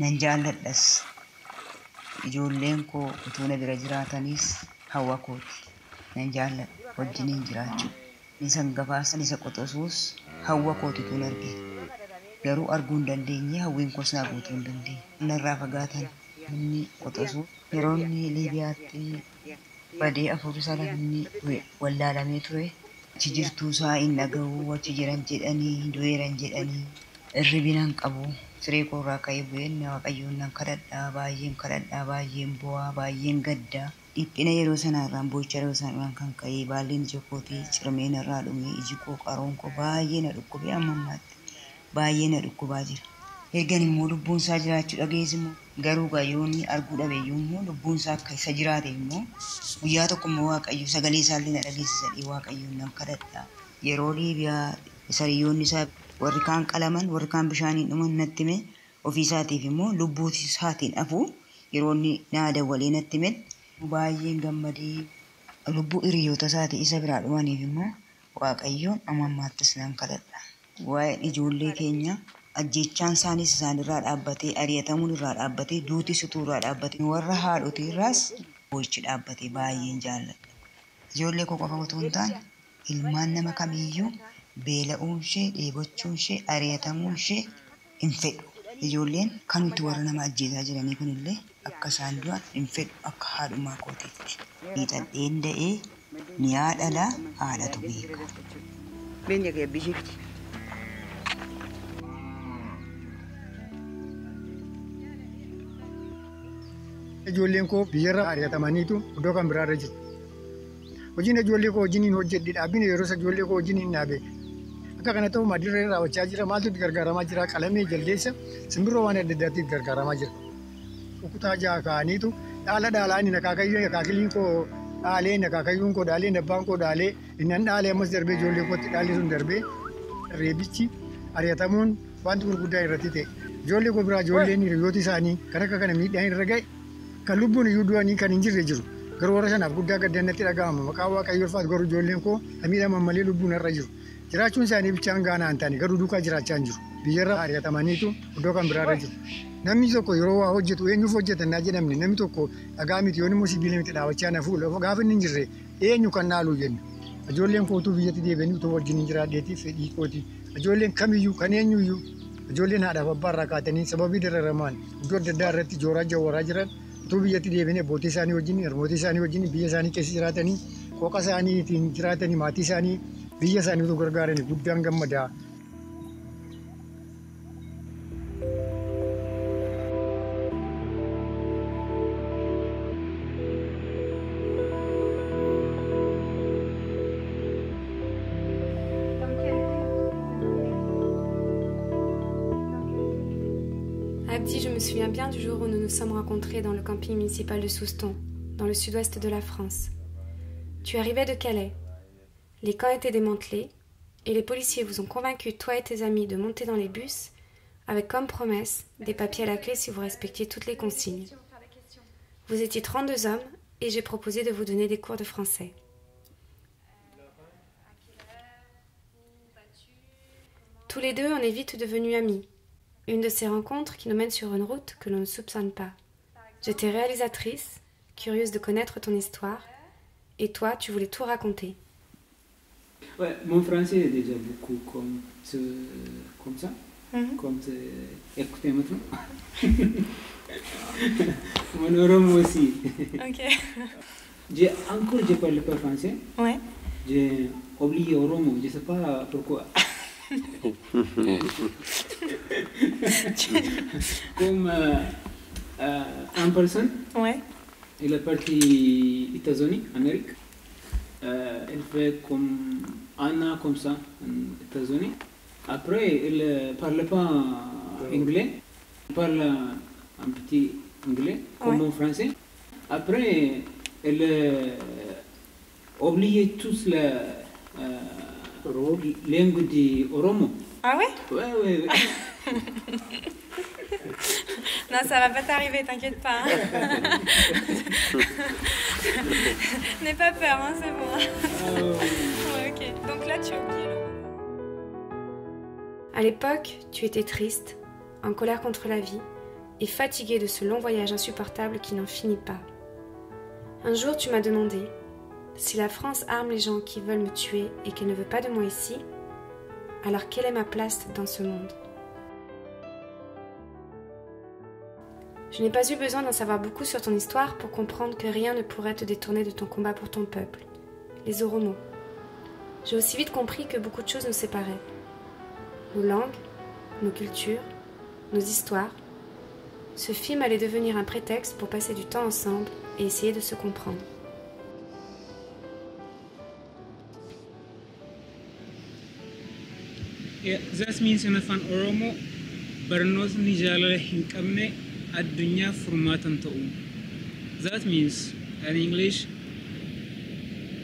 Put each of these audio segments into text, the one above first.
nan jaalladhas ijoolleen koo utuu na bira jiraatanis hawwa kooti nan jaalladha wajjiniin jiraachuu isa gabaasan isa qoxosuus hawwa kooti utuu arge garuu arguu hin dandeenye hawwiin koos naa guutuu hin dandeenye narraa fagaatan inni qoxosuu yeroo inni liibiyaatti badee afur sana inni wallaalamee ture achi jirtuu isaa hin dhaga'u achi jiran jedhanii du'eeran jedhanii irribinaan qabu siree koorraa ka'ee bu'een waaqayyoon nan kadhadhaa baay'een kadhadhaa baay'een bu'aa baay'een gaddaa dhiphina yeroo sanarraan boo'icha yeroo sanarraan kan ka'ee baalleen ija kootii cirmeen irraa dhumee iji koo qaroon koo baay'ee na dhukkubee amma ammaatti baay'ee na dhukkubaa jira. Ergan immoo lubbuun isaa jiraachuu dhageessi immoo garuu gayyoonni arguu dhabeeyyuu immoo lubbuun isaa akka isa jiraate immoo guyyaa tokko immoo waaqayyo sagalee isaallee na dhageessisadhee waaqayyoon nan kadhadhaa. Yeroo liibiyaa sariyyoonni isaa warri kaan qalaman warri kaan bishaaniin dhuman natti hime ofii isaatiif immoo lubbuu isaatiin hafu yeroo inni naa dawwalee natti hime baay'een gammadee lubbuu hiriyoota isaatii isa biraa dhumaniif immoo waaqayyoon amma ammaattis nan kadhadha. Waa'een ijoollee keenya ajjechaan isaanis isaanirraa dhaabbatee ari'atamuun irraa dhaabbatee duuti sutuu irraa dhaabbatee warra haadhotii irraas boo'ichi dhaabbatee baay'een jaalladha. Ijoollee koo qofa otoo hin taane ilmaan nama kamiiyyuu beela'uun ishee dheebochuun ishee ari'atamuun ishee hin fedhu. Ijoolleen kamtu warra nama ajjeesaa jiranii kunillee akka isaan du'an hin fedhu akka haadhumaa kootiitti. Miidhagdeen da'ee ni haadhala haadhatu beeka. Beenya kee bishifti. Ijoolleen koo biyyarra ari'atamaniitu iddoo kan biraarra jiru. Hojiin ijoollee koo wajjin hojjedhe dhaabbina yeroo isa ijoollee koo wajjin hin dhaabe. Akka kana ta'u madirree raawwachaa jira maaltu gargaaramaa jira qalamee jaldeessa simbirroo waan adda addaatti itti gargaaramaa jira. Kukutaa jaha ka'aniitu dhaala dhaalaa inni nakaakayyuu nakaakiliin koo dhaalee nakaakayyuun koo dhaalee nabbaan koo dhaalee innan dhaalee ammas darbee ijoollee kootti dhaalli sun darbee reebichi ari'atamuun wanti gurguddaa irratti ta'e. Ijoollee koo biraa ijoolleen hiriyooti isaanii kan akka kana miidhaan irra ga'e kan lubbuun iyyuu du'anii kan hin jirre jiru. Garuu warra sanaaf guddaa gaddannatti dhaga'ama. Maqaa waaqayyoo ulfaatu garuu ijoolleen koo miidhaman malee lubbuun irra jiru. Jiraachuun isaanii bichaan gaanaa hin taane garuu duukaa jiraachaa hin jiru. Biyyarra ari'atamaniitu iddoo kan biraarra jiru. Namni tokko yeroo waa hojjetu eenyuuf hojjetan naa jedhamne namni tokko dhagaa miti yoon immoo sibiila miti dhaabachaa na fuula gaafa inni hin jirre eenyu kan naaluu jenna. Ijoolleen kootuu biyyatti deebi'anii utuu wajjin hin jiraadheetiif fedhii kooti. Ijoolleen kamiyyuu kan eenyuyyuu ijoolleen haadhaaf abbaa irraa kaatanii sababii dararamaan iddoo adda addaa irratti jooraa jawwaraa jiran utuu biyyatti deebiin abbootii isaanii wajjin harmootii isaanii wajjin biyya isaanii keessa jiraatanii qooqa isaaniitiin jiraatanii maatii isaanii Abdi, je me souviens bien du jour où nous nous sommes rencontrés dans le camping municipal de Souston, dans le sud-ouest de la France. Tu arrivais de Calais. Les camps étaient démantelés et les policiers vous ont convaincu, toi et tes amis, de monter dans les bus avec comme promesse des papiers à la clé si vous respectiez toutes les consignes. Vous étiez 32 hommes et j'ai proposé de vous donner des cours de français. Tous les deux, on est vite devenus amis. Une de ces rencontres qui nous mène sur une route que l'on ne soupçonne pas. J'étais réalisatrice, curieuse de connaître ton histoire, et toi, tu voulais tout raconter. Ouais, mon français est déjà beaucoup comme, ce, comme ça, comme c'est écouter maintenant. mon oromo aussi. Ok. J'ai encore, je parle pas français. Ouais. J'ai oublié oromo, je sais pas pourquoi. comme euh, euh, une personne, Ouais. il est parti aux États-Unis, Amérique. Euh, elle fait comme un an comme ça aux États-Unis. Après, elle ne parle pas anglais. Elle parle un petit anglais, comme Ouais. en français. Après, elle euh, oublié tous les euh, langues du Oromo. Ah ouais? Ouais, ouais, ouais. non, ça va pas t'arriver, t'inquiète pas. Hein. N'aie pas peur, hein, c'est bon. ok, donc là tu as oublié le À l'époque, tu étais triste, en colère contre la vie et fatigué de ce long voyage insupportable qui n'en finit pas. Un jour, tu m'as demandé si la France arme les gens qui veulent me tuer et qu'elle ne veut pas de moi ici, alors quelle est ma place dans ce monde? Je n'ai pas eu besoin d'en savoir beaucoup sur ton histoire pour comprendre que rien ne pourrait te détourner de ton combat pour ton peuple, les Oromo. J'ai aussi vite compris que beaucoup de choses nous séparaient. Nos langues, nos cultures, nos histoires. Ce film allait devenir un prétexte pour passer du temps ensemble et essayer de se comprendre. Means in afaan Oromoo barnootni jaalala hin qabne addunyaa furmaatan ta'u. That means in English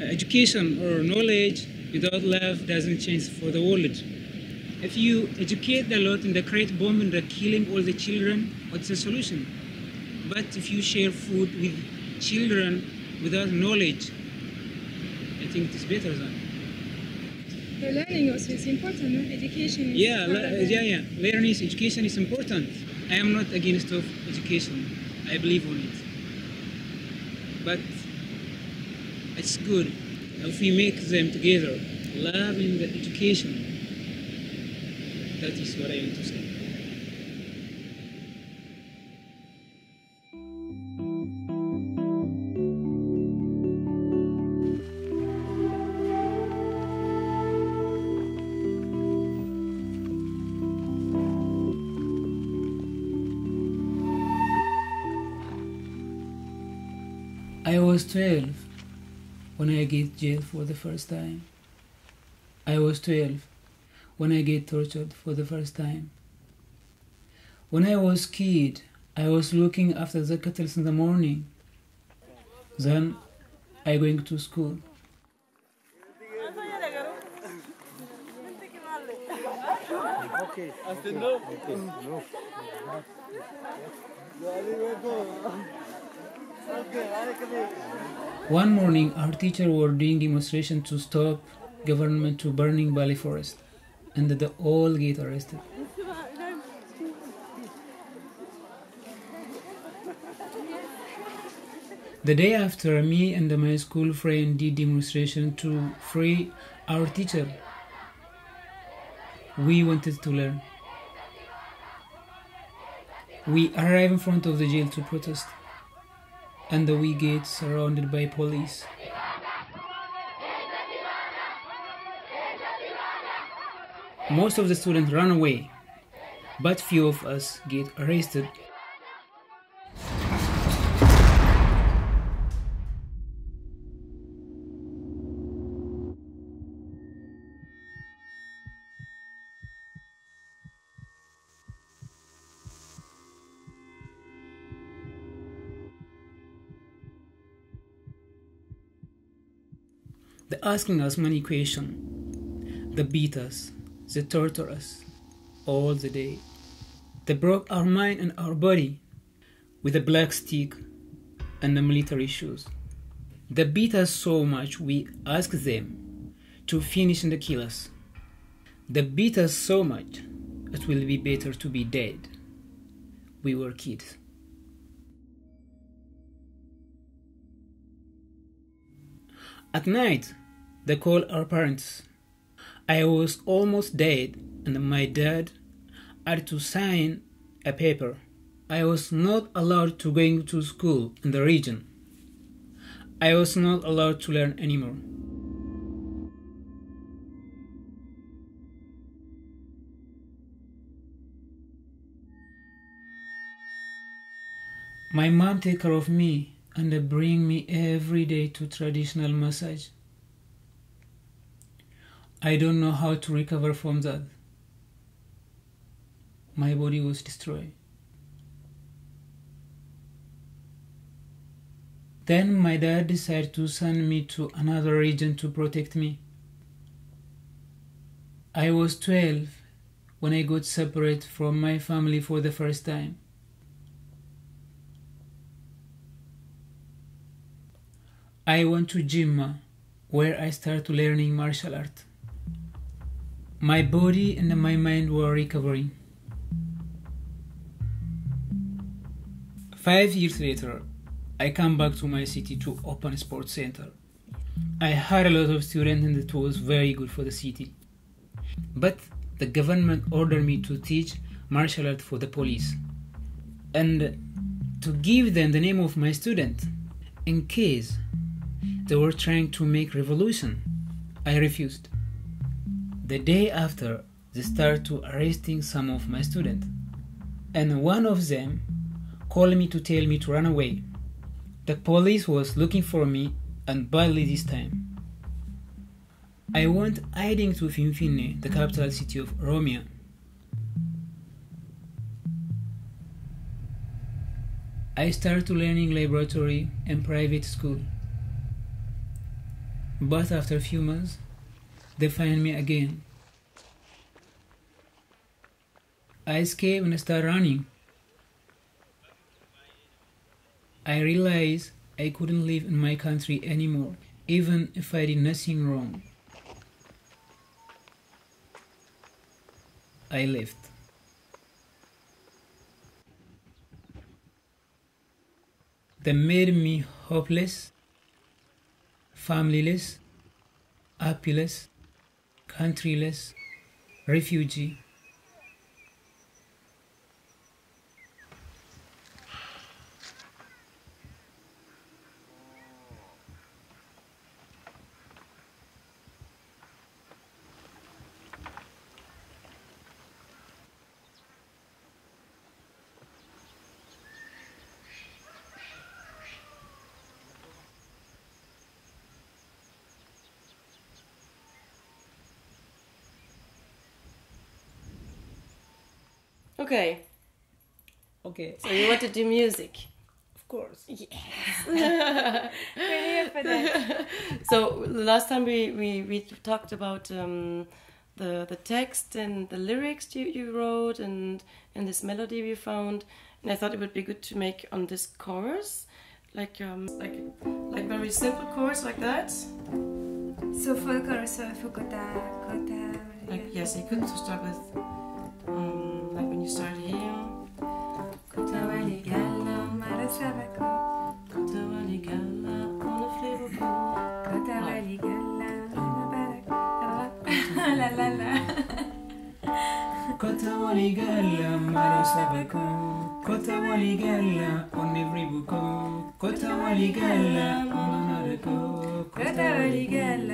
education or knowledge without love doesn't change for the world. If you educate a lot and they create bomb and they're killing all the children, what's the solution? But if you share food with children without knowledge, I think it's better than. The learning also is important, no? Education is Yeah, yeah, yeah. Learning is education is important. I am not against of education. I believe on it. But it's good if we make them together, love and the education. That is what I want to say. 12 when I get jailed for the first time. I was 12 when I get tortured for the first time. When I was kid, I was looking after the cattle in the morning. Then I going to school. One morning, our teacher were doing demonstration to stop government to burning Bale forest, and they all get arrested. The day after, me and my school friend did demonstration to free our teacher. We wanted to learn. We arrive in front of the jail to protest, and the we get surrounded by police. Most of the students run away, but few of us get arrested. Asking us many questions. They beat us, they torture us all the day. They broke our mind and our body with a black stick and the military shoes. They beat us so much we asked them to finish and kill us. They beat us so much it will be better to be dead. We were kids. At night, they called our parents. I was almost dead, and my dad had to sign a paper. I was not allowed to go to school in the region. I was not allowed to learn anymore. My mom take care of me and bring me every day to traditional massage. I don't know how to recover from that. My body was destroyed. Then my dad decided to send me to another region to protect me. I was 12 when I got separate from my family for the first time. I went to Jimma where I started learning martial art. My body and my mind were recovering. Five years later, I come back to my city to open a sports center. I had a lot of students and it was very good for the city. But the government ordered me to teach martial art for the police and to give them the name of my student in case they were trying to make revolution. I refused. The day after, they started to arresting some of my students, and one of them called me to tell me to run away. The police was looking for me, and badly this time. I went hiding to Finfinne, the capital city of Oromia. I started to learning laboratory and private school. But after a few months, they find me again. I escape and start running. I realize I couldn't live in my country anymore, even if I did nothing wrong. I left. They made me hopeless, familyless, happyless, countryless, refugee. Okay, Okay, so you want to do music. of course. We're here for that. So the last time we, we, we talked about um, the the text and the lyrics you, you wrote and and this melody we found, and I thought it would be good to make on this chorus, like um like like very simple chorus like that. So for the chorus, so for kota, kota. Like yes, you could start with يصليهم كنت ولي قال مرة سبكو كنت ولي قال ونفلبكو كنت ولي قال أنا بارك لا لا لا كنت ولي قال مرة سبكو كنت ولي قال ونفلبكو كنت ولي قال ونهاركو كنت ولي قال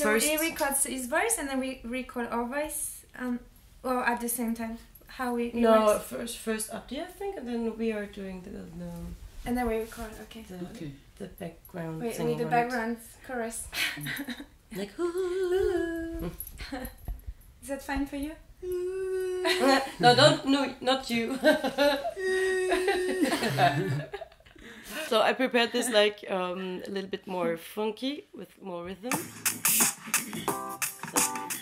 So First- he records his voice and then we record our voice, um, or at the same time. How we No, works. first first Abdi, I think, and then we are doing the the, and then we record. Okay. the, Okay. the background Wait, singing with the on it. background chorus. Like Is that fine for you? no, don't no, not you. so I prepared this like um, a little bit more funky with more rhythm. Thank you.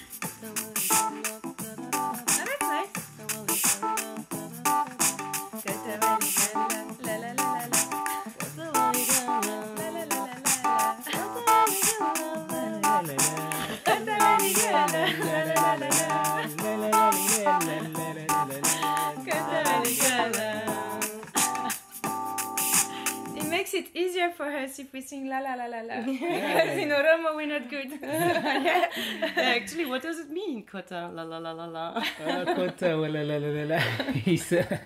Makes it easier for us if we sing la la la la la. Because in Oromo we're not good. Yeah, actually, what does it mean? Kota la la la la la. Uh, Kota wala la la la la It's, uh,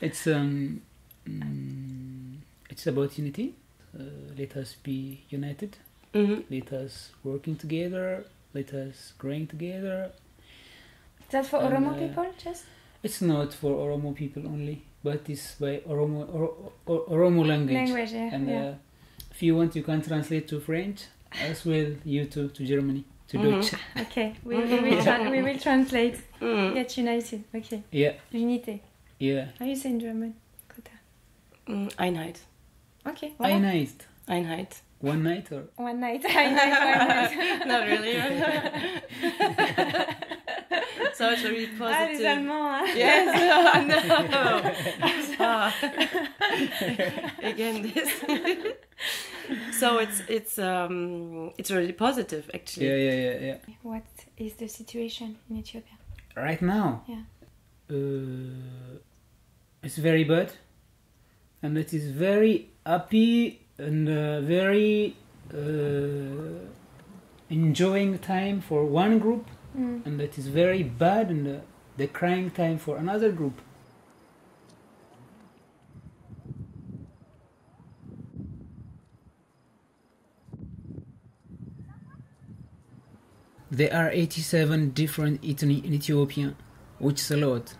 it's um mm, it's about unity uh, let us be united hmm let us working together let us growing together Is that for And, Oromo uh, people just? it's not for Oromo people only but it's by Oromo Oro, Oro- Oromo language, Language, yeah. and yeah. uh, if you want you can translate to French as well you to, to Germany to Mhm. Dutch Okay, we, we, will tra- we will translate. Mm. Get united. Okay. yeah Unité. yeah How you say in German? Mm, Einheit. Okay. I voilà. night Einheit. one night or One night. Einheit, one night. Not really. So it's very Ah, les positive. Allemands, hein. Yes, I know. Ah. Again, this. so it's it's um, it's really positive actually. Yeah, yeah, yeah, yeah. What is the situation in Ethiopia? Right now, Yeah. uh, it's very bad, and it is very happy and uh, very uh, enjoying time for one group, Mm. and that is very bad and uh, the crying time for another group. There are 87 different ethnic in Ethiopia, which is a lot.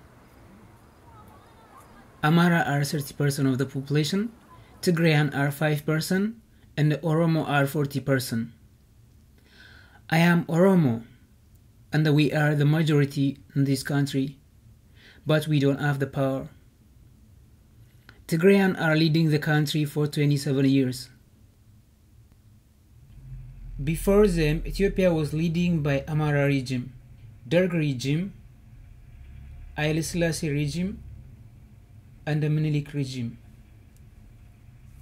Amara are 30% of the population, Tigrayan are 5%, and the Oromo are 40%. I am Oromo, and we are the majority in this country, but we don't have the power. Tigrayan are leading the country for 27 years. Before them, Ethiopia was leading by Amara regime, Derg regime, Haile Selassie regime, and the Menelik regime.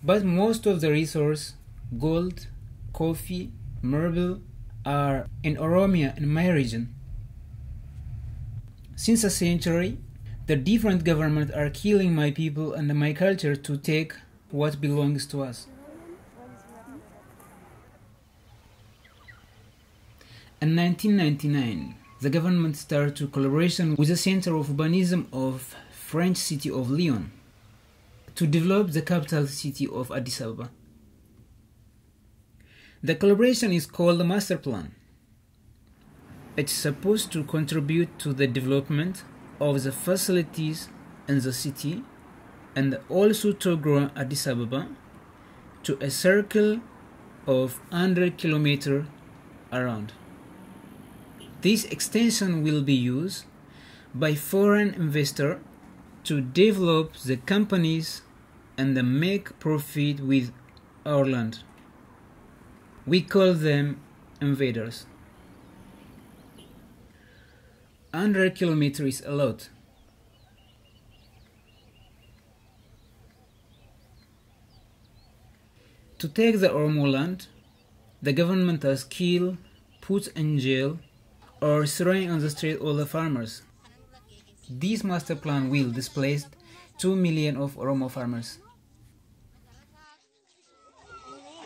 But most of the resource, gold, coffee, marble, are in Oromia in my region. Since a century, the different governments are killing my people and my culture to take what belongs to us. In 1999, the government started a collaboration with the Center of Urbanism of French city of Lyon to develop the capital city of Addis Ababa. The collaboration is called the Master Plan. It's supposed to contribute to the development of the facilities in the city and also to grow Addis Ababa to a circle of 100 kilometers around. This extension will be used by foreign investors to develop the companies and make profit with our land. We call them invaders. 100 kilometers is a lot. To take the Oromo land, the government has killed, put in jail, or throwing on the street all the farmers. This master plan will displace 2 million of Oromo farmers.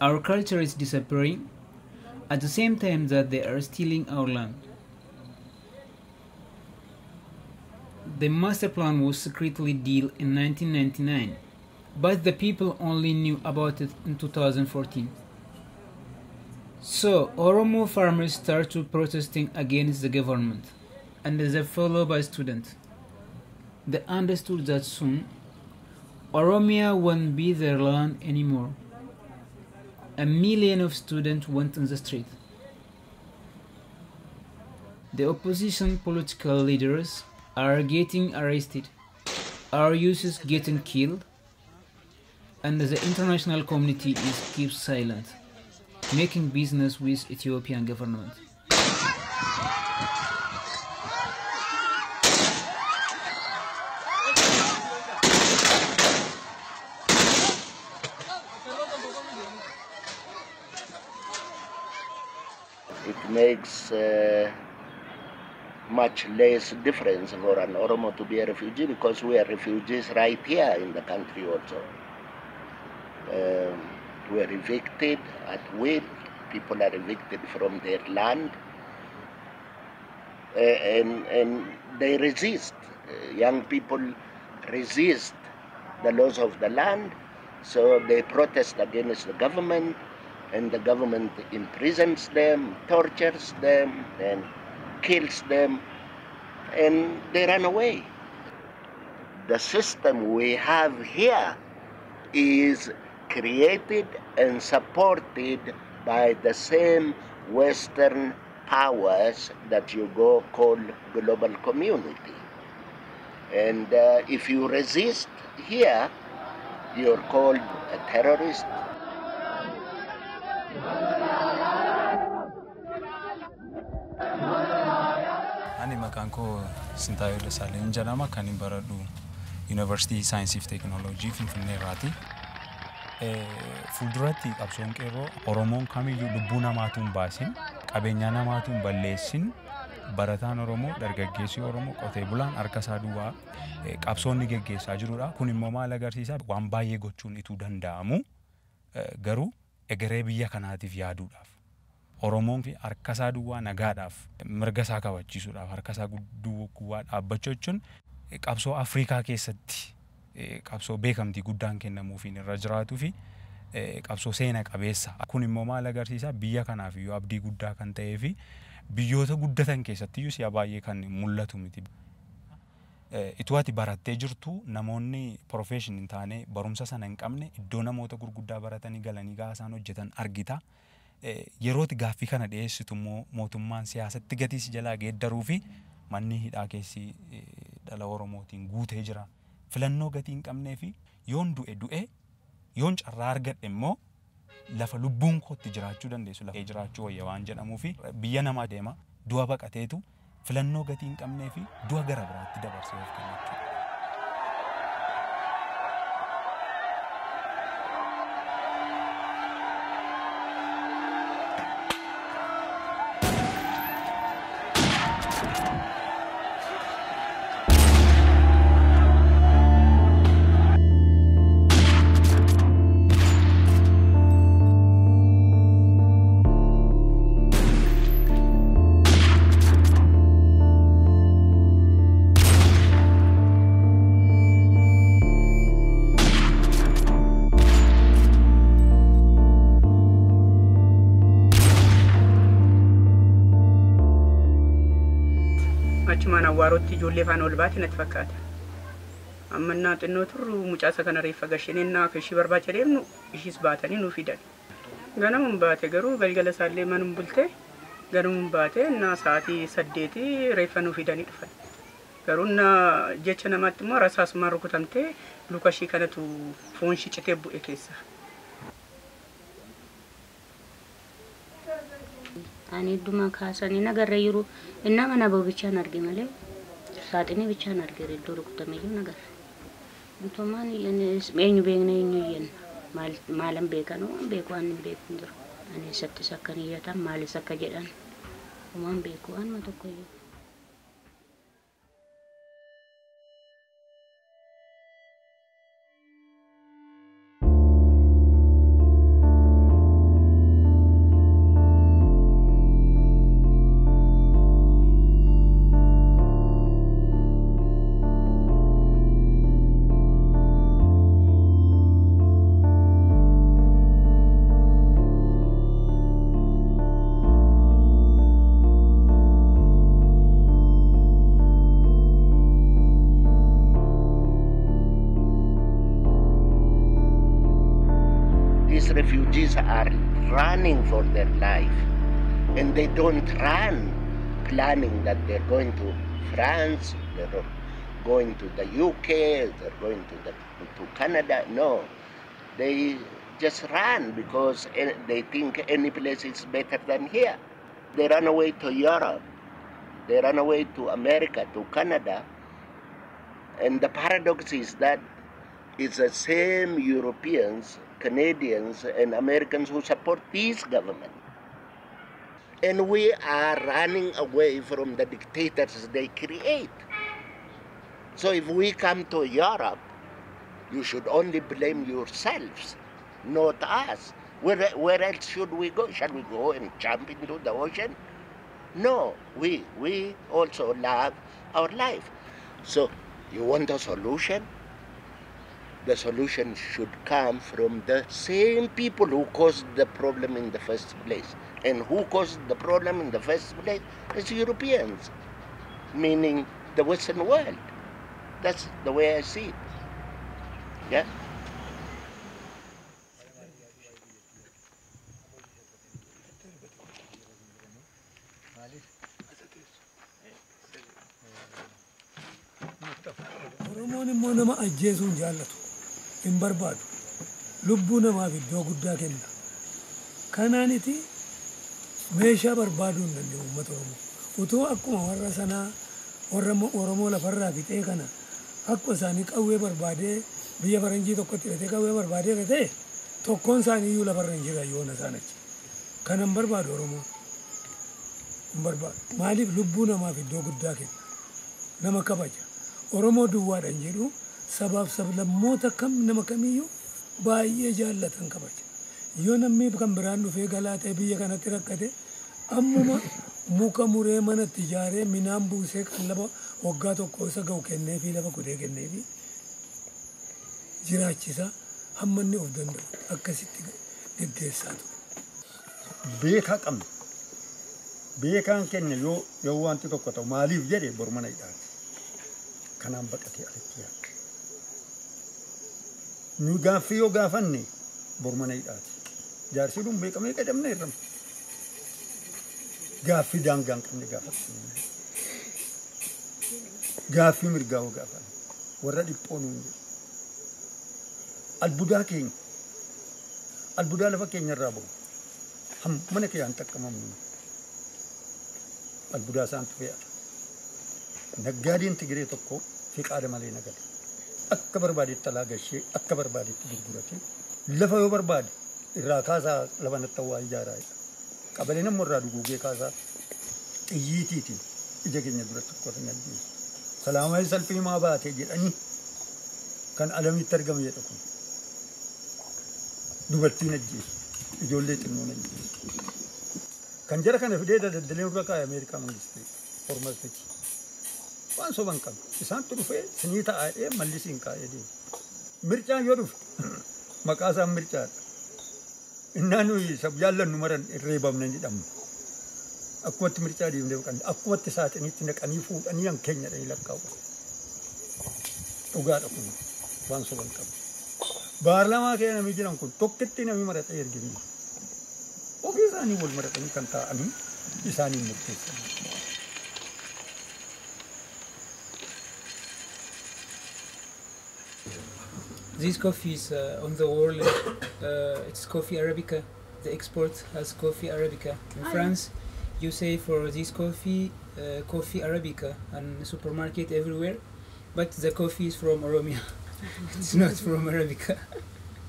Our culture is disappearing at the same time that they are stealing our land. The master plan was secretly deal in 1999, but the people only knew about it in 2014. So Oromo farmers started protesting against the government, and they followed by students. They understood that soon Oromia won't be their land anymore. A million of students went on the street. The opposition political leaders are getting arrested, our is getting killed, and the international community is keep silent, making business with Ethiopian government. it makes uh, much less difference for an Oromo to be a refugee because we are refugees right here in the country also. Um, we are evicted at will. People are evicted from their land. Uh, and, and they resist. Uh, young people resist the laws of the land, so they protest against the government and the government imprisons them, tortures them, and kills them, and they run away. The system we have here is created and supported by the same Western powers that you go call global community. And uh, if you resist here, you're called a terrorist. Ani maqaan koo Sintaayoo Dasaaleny jedhama kan hin baradhu Yuunivarsiitii Saayinsii fi Teekinooloojii Finfinnee irraati. Fuulduratti qabsoon qeerroo Oromoon kamiyyuu lubbuu namaatu hin baasin qabeenyaa namaatu hin balleessin barataan Oromoo dargaggeessi Oromoo qotee bulaan harka isaa duwwaa qabsoonni geggeessaa jirudha. Kun immoo maal agarsiisa waan baay'ee gochuun ituu danda'amu garuu egeree biyya kanaatiif yaaduudhaaf. Oromoon fi harka isaa duwwaa nagaadhaaf mirga isaa kabachiisuudhaaf harka isaa duwwaa dhaabbachuu jechuun qabsoo Afrikaa keessatti qabsoo beekamtii guddaan kennamuufiin irra jiraatuu fi qabsoo seena qabeessa. Kun immoo maal agarsiisa biyya kanaaf iyyuu abdii guddaa kan ta'ee fi biyyoota guddatan keessatti iyyuu si'a baay'ee kan mul'atu miti. Ituu ati barattee jirtu namoonni profeshin hin taane barumsa sana hin qabne iddoo namoota gurguddaa baratanii galanii gaafa isaan hojjetan argita. Yerooti gaaffii kana dhiyeessitu immoo mootummaan siyaasatti gatii si jalaa geeddaruu fi manni hidhaa keessi dhala Oromootiin guutee jira. Filannoo gatii hin qabnee fi yoon du'e du'e yoon carraa argadhe immoo lafa lubbuun kootti jiraachuu dandeessu lafa jiraachuu wayya waan jedhamuu fi biyya namaa deema du'a baqateetu filannoo gatii hin qabnee fi du'a gara biraatti dabarsee of kennachuudha. achumaan ijoollee faana ol baate natti fakkaata. Amma innaa xinnoo turru mucaasa kana reeffa gasheenennaa akka ishii barbaacha deemnu ishiis baatanii nuu fidan. Ganamuun baate garuu galgala isaallee manum bulte ganamuun baate innaa sa'aatii saddeetii reeffa nuu fidanii dhufan. Garuu innaa jecha namaatti immoo rasaasumaan rukutamtee luka ishii kanatu foon ishii citee bu'e keessa. ani idduma kaasanii nagarra jiru innaa mana ba'u bichaan arge malee ሳጥኔ ብቻ ናርገር ዶሮ ኩተመዩ ነገር። እንቶማን ስሜኙ ቤግነኙ የን ማለም ቤከ ነው። ቤኳን ቤኩ እንድሮ እኔ ሰጥ ሰከን እየታም ማል ሰከ ጀዳን ኡማን ቤኩ አንመ tokko iyyuu refugees are running for their life and they don't run planning that they're going to France, they're going to the UK, they're going to, the, to Canada. No, they just run because eh, they think any place is better than here. They run away to Europe, they run away to America, to Canada. And the paradox is that it's the same Europeans, Canadians, and Americans who support this government. And we are running away from the dictators they create. So if we come to Europe, you should only blame yourselves, not us. Where, where else should we go? Shall we go and jump into the ocean? No, we, we also love our life. So you want a solution? The solution should come from the same people who caused the problem in the first place. And who caused the problem in the first place? Is Europeans, meaning the Western world. That's the way I see it. Yeah? Hin barbaadu. Lubbuu namaaf iddoo guddaa kenna. Kanaaniti meeshaa barbaaduu hin danda'u uummata Oromoo. Utuu akkuma warra sanaa warra Oromoo lafarraa fixee kana akkuma isaanii qawwee barbaadee biyya faranjii tokkotti hidhatee qawwee barbaadee ta'e tokkoon isaanii iyyuu lafarra hin jiran yoona isaan achi. Kana hin barbaadu Oromoon. Hin barbaadu. Maaliif lubbuu namaaf iddoo guddaa kenna. Nama kabaja. Oromoo duwwaadhaan jedhu sabaaf sablammoota kam nama kamiyyuu baay'ee jaallatan kabaja. Yoo namni kan biraan dhufee galaa ta'e biyya kanatti rakkate ammuma muka muree manatti ijaaree midhaan buusee kan lafa waggaa tokko isa ga'u kennee fi lafa kutee kennee fi jiraachisa hamma inni of danda'u akkasitti geggeessaa ture. Beekaa qabna. Beekaan keenya yoo wanti tokko ta'u maaliif jedhe bormana hidhaati. Kanaan baqatee alatti yaadde. Nu gaaffii yoo gaafanne bormana hidhaati. Jaarsi kun beekamee qadamna irrama. Gaaffii daangaa hin qabne gaafatu. Gaaffii mirgaa yoo gaafanne warra dhiphoo nuun jedhu. Albuudaa keenya albuudaa lafa keenya irraa bahu. Mana kee hin xaqqamamnu. Albuudaa isaantu fe'ata. Naggaadeen Tigiree tokko fiqaada malee nagade. Akka barbaadetti alaa gashee akka barbaadetti gurgurate lafa yoo barbaade irraa kaasaa lafa natti waa ijaaraa. Qabalee namni irraa duguugee kaasaa xiyyiitiitiin ija keenya duratti hin ajjeesu. Salaamayi salphii maa baate jedhanii kan alamitti argame jedha kun. Dubartiin ajjeesu. Ijoollee xinnoon ajjeesu. Kan jara kana fidee daddalee irra kaa'e Ameerikaa mangistii hormatati. Waan soban qabu. Isaantu dhufee sinii taa'ee mallisiin kaa'ee deema. Mircaan yoo dhufe maqaa isaan mircaadha. Innaan nuyi jaallannu maran irreebamne jedhamu. Akkumatti mircaa deemnee kan akkumatti saaxiniitti naqanii fuudhanii kan keenya dhanii lakkaa'u. Dhugaadha kun waan soban qabu. Baarlamaa kee namni jiran kun tokkitti namni maratee erganii. Ofii isaanii wal maratanii kan taa'anii isaanii murteessan. This coffee is uh, on the world. Uh, it's coffee arabica. The export has coffee arabica. In Ah, France, you say for this coffee, uh, coffee arabica, and supermarket everywhere. But the coffee is from Oromia. it's not from arabica.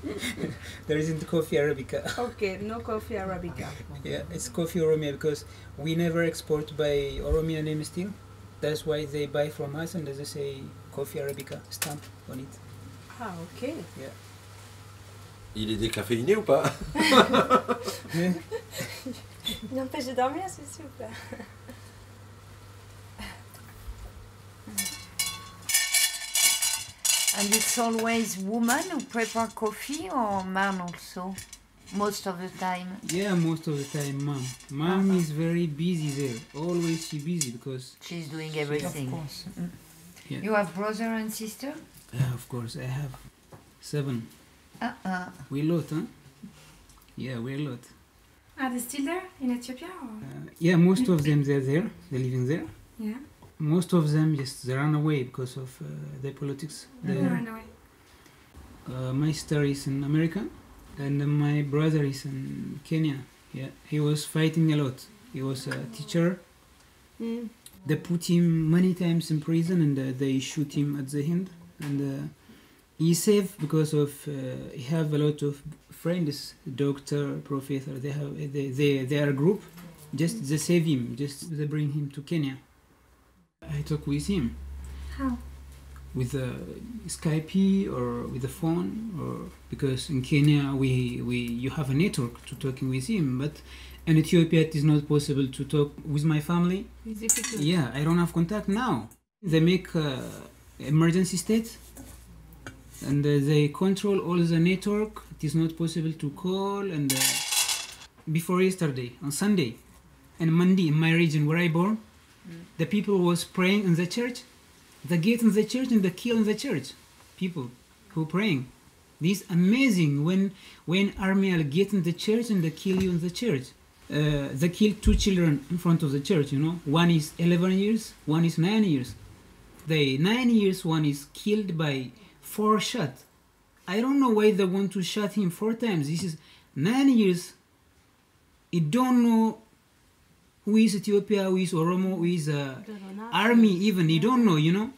there isn't coffee arabica. Okay, no coffee arabica. Yeah, it's coffee Oromia because we never export by Oromia name still. That's why they buy from us and they say coffee arabica stamp on it. Ah, ok. Yeah. Il est décaféiné ou pas? Il empêche de dormir, c'est super. And it's always woman who prepare coffee or man also? Most of the time? Yeah, most of the time, mom. Mom is very busy there. Always she busy because She's doing everything. Of course. Yeah. You have brother and sister? Yeah, of course. I have seven. Uh-uh. We lot, huh? Yeah, we a lot. Are they still there in Ethiopia? Or? Yeah, most of them they're there. They're living there. Yeah. Most of them just they run away because of uh, the politics. They there. ran away. Uh, my sister is in America, and my brother is in Kenya. Yeah, he was fighting a lot. He was a teacher. Mm. They put him many times in prison, and uh, they shoot him at the end. And uh, he saved because of uh, he have a lot of friends, doctor, professor. They have they they, they are a group. Just they save him. Just they bring him to Kenya. I talk with him How? with a Skype or with a phone or because in Kenya we, we you have a network to talking with him but in Ethiopia it is not possible to talk with my family yeah I don't have contact now they make uh, emergency state and uh, they control all the network. It is not possible to call and uh, before yesterday on Sunday and Monday in my region where I born the people was praying in the church the gate in the church and the kill in the church. People who praying. This amazing when when army will get in the church and they kill you in the church. Uh, they killed two children in front of the church. You know, one is 11 years, one is nine years. The nine years one is killed by four shots. I don't know why they want to shot him four times. This is nine years. You don't know who is Ethiopia, who is Oromo, who is uh, army. Even you don't know. You know,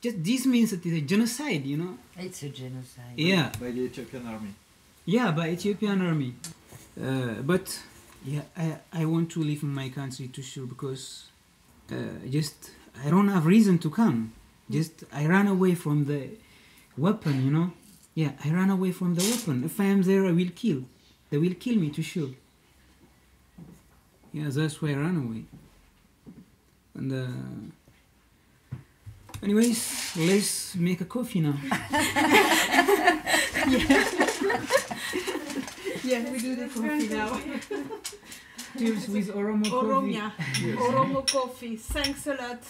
just this means that it's a genocide. You know. It's a genocide. Yeah. By the Ethiopian army. Yeah, by Ethiopian army. Uh, but yeah, I, I want to leave my country to sure because uh, just I don't have reason to come. Just I ran away from the weapon, you know. Yeah, I ran away from the weapon. If I am there, I will kill. They will kill me to sure. Yeah, that's why I ran away. And uh, anyways, let's make a coffee now. Yeah, we do the coffee now. With Oromo coffee. Oromia. Yes. Oromo coffee. Thanks a lot.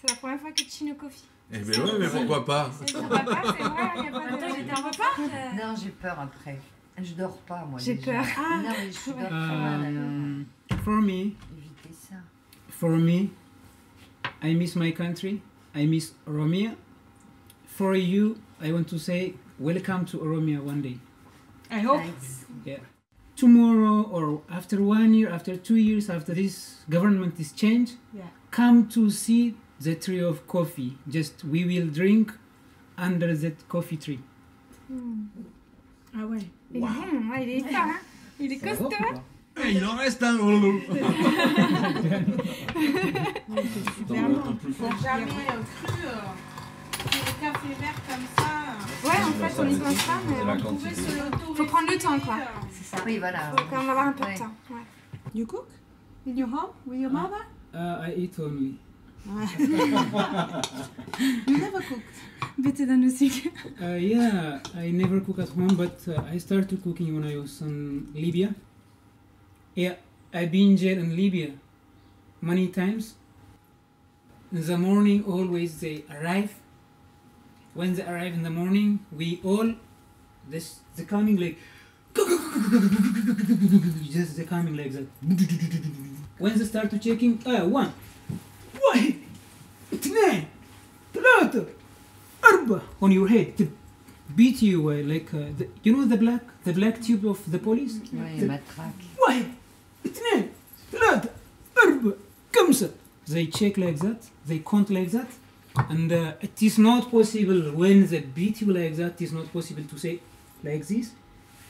C'est la première fois que tu chines au coffee. Eh ben ouais, mais pourquoi pas? Ça va pas, c'est vrai, il y a pas de... Attends, j'étais en repas Non, j'ai peur après. Je dors pas, moi. J'ai peur. Ah. Non, mais je dors très mal. alors. Um, for me, Évitez ça. for me, I miss my country. I miss Oromia. For you, I want to say welcome to Oromia one day. I hope. Yeah. Tomorrow or after one year, after two years, after this government is changed, Yeah. come to see the tree of coffee. Just we will drink under that coffee tree. Ah ouais. Il est bon, ouais, il est fort, hein Il est costaud, hein Eh, Il en reste un Vraiment. Faut jamais cru euh, le café vert comme ça. Ouais, en fait, on y pense pas, mais... On Faut prendre le temps, quoi. C'est ça. Oui, voilà. Faut quand même avoir un peu Ouais. de temps, ouais. You cook? In your home? With your mother? Uh, I eat only. you never cook. Bête dans le sucre. Uh, yeah, I never cook at home, but uh, I started cooking when I was in Libya. Yeah, I've been jail in Libya many times. In the morning, always they arrive. When they arrive in the morning, we all this they coming like just they coming like that. When they start to checking, uh, one, واحد اثنين ثلاثة أربعة on your head to beat you uh, like uh, the, you know the black the black tube of the police Oui, The- matraque. واحد اثنين ثلاثة أربعة خمسة they check like that they count like that and uh, it is not possible when they beat you like that it is not possible to say like this.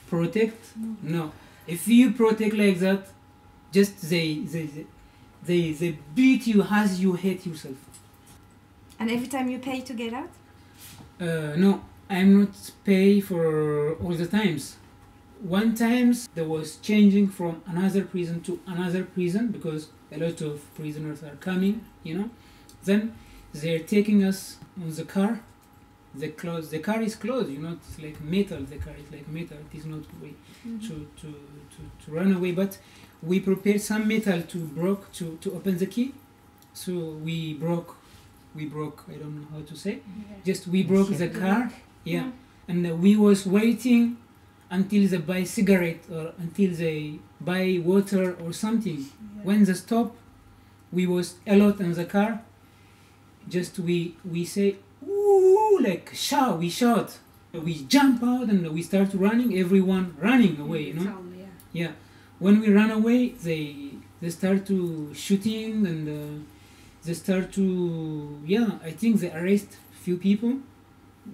Protect? No. If you protect like that just they they they, they, they beat you as you hate yourself. And every time you pay to get out? Uh, no, I'm not pay for all the times. One times there was changing from another prison to another prison because a lot of prisoners are coming, you know. Then they're taking us on the car. The close the car is closed, you know. It's like metal. The car is like metal. It is not way to, to, to, to run away. But we prepared some metal to broke to, to open the key. So we broke we broke i don't know how to say just we broke the car yeah and uh, we was waiting until they buy cigarette or until they buy water or something when they stop we was a lot in the car just we we say ooh like shout we shout. We jump out and we start running everyone running away you know? yeah. When we run away they they start to shooting and uh, they start to yeah i think they arrest few people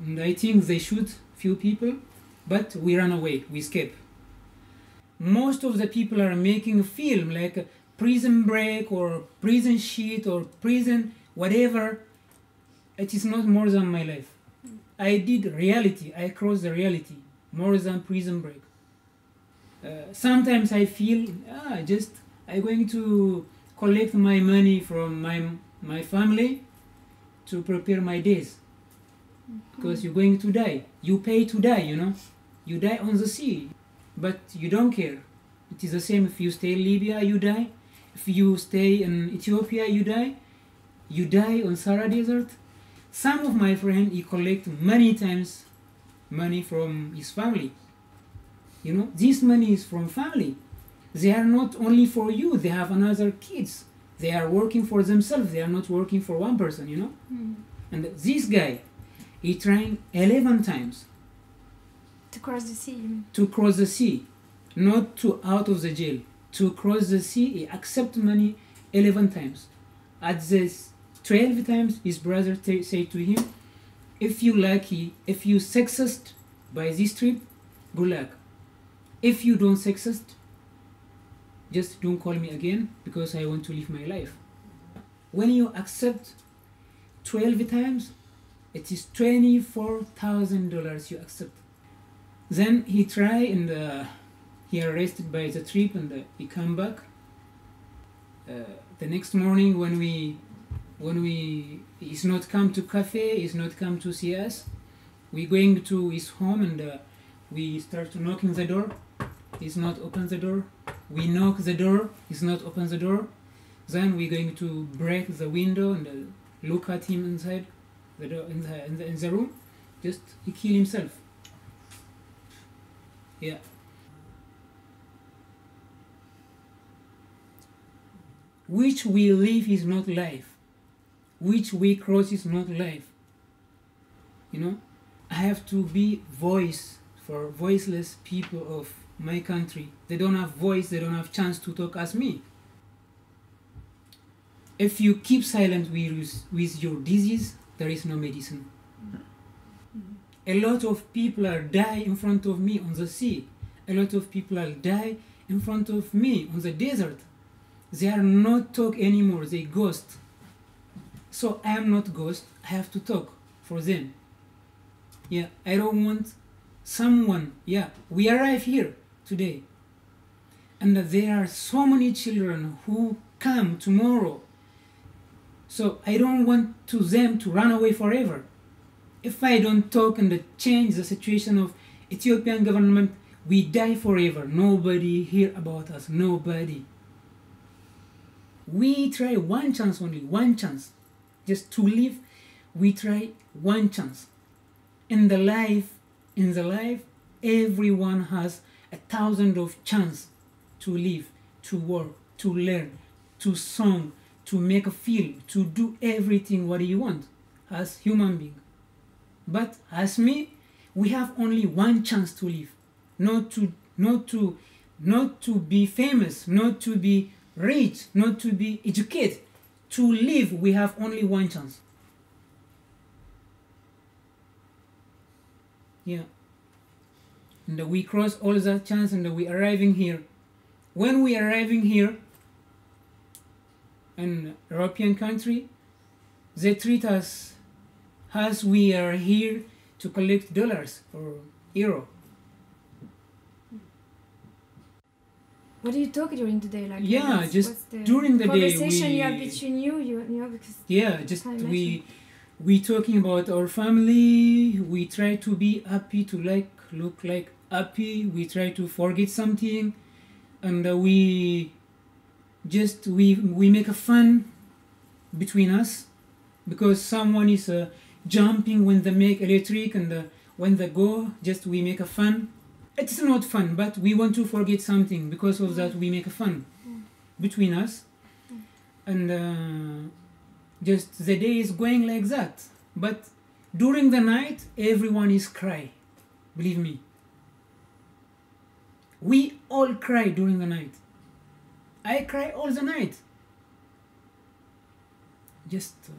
and i think they shoot few people but we run away we escape. Most of the people are making a film like a prison break or prison sheet or prison whatever it is not more than my life. I did reality. I crossed the reality more than prison break. Uh, sometimes i feel ah just i'm going to collect my money from my my family to prepare my days. Because you're going to die. You pay to die you know? You die on the sea. But you don't care. It is the same. If you stay in libya you die. If you stay in ethiopia you die you die on sahara desert some of my friend he collect many times money from his family You know, this money is from family. They are not only for you. They have another kids. They are working for themselves. They are not working for one person. You know. Mm. And this guy, he tried eleven times To cross the sea. you mean? to cross the sea, not to out of the jail. To cross the sea, he accept money eleven times. At this twelve times, his brother say to him, "If you lucky, if you success by this trip, good luck. If you don't success, just don't call me again because I want to live my life." When you accept twelve times, it is twenty-four thousand dollars you accept. Then he try and uh, he arrested by the trip and uh, he come back. Uh, the next morning when we when we he's not come to cafe, he's not come to see us. We going to his home and uh, we start to knocking the door. He's not open the door. We knock the door. He's not open the door. Then we're going to break the window and uh, look at him inside the door in the, in the in the room. Just he kill himself. Yeah. Which we live is not life. Which we cross is not life. You know, I have to be voice for voiceless people of my country. They don't have voice, they don't have chance to talk as me. If you keep silent with, with your disease, there is no medicine. A lot of people are die in front of me on the sea. A lot of people are die in front of me on the desert. They are not talk anymore. They ghost. So I am not ghost. I have to talk for them. Yeah, I don't want someone. Yeah, we arrive here today, and there are so many children who come tomorrow. So I don't want to them to run away forever if I don't talk and change the situation of Ethiopian government, we die forever. Nobody hear about us. Nobody. We try one chance only, one chance, just to live. We try one chance. In the life, in the life, everyone has a thousand of chance to live, to work, to learn, to song, to make a film, to do everything what you want as human being. But as me, we have only one chance to live. Not to not to not to be famous, not to be rich, not to be educated. To live, we have only one chance. Yeah. And we cross all that chance and we arriving here. When we arriving here in European country, they treat us as we are here to collect dollars or euro. What do you talk during the day? Like Yeah, what's- just what's the during the day conversation you have between you, you, you know, because Yeah, just we we talking about our family. We try to be happy, to like look like happy. We try to forget something, and uh, we just we we make a fun between us because someone is uh, jumping when they make electric and uh, when they go just we make a fun it's not fun but we want to forget something because of that we make a fun between us. And uh, just the day is going like that. But during the night everyone is cry believe me. We all cry during the night. I cry all the night. Just uh,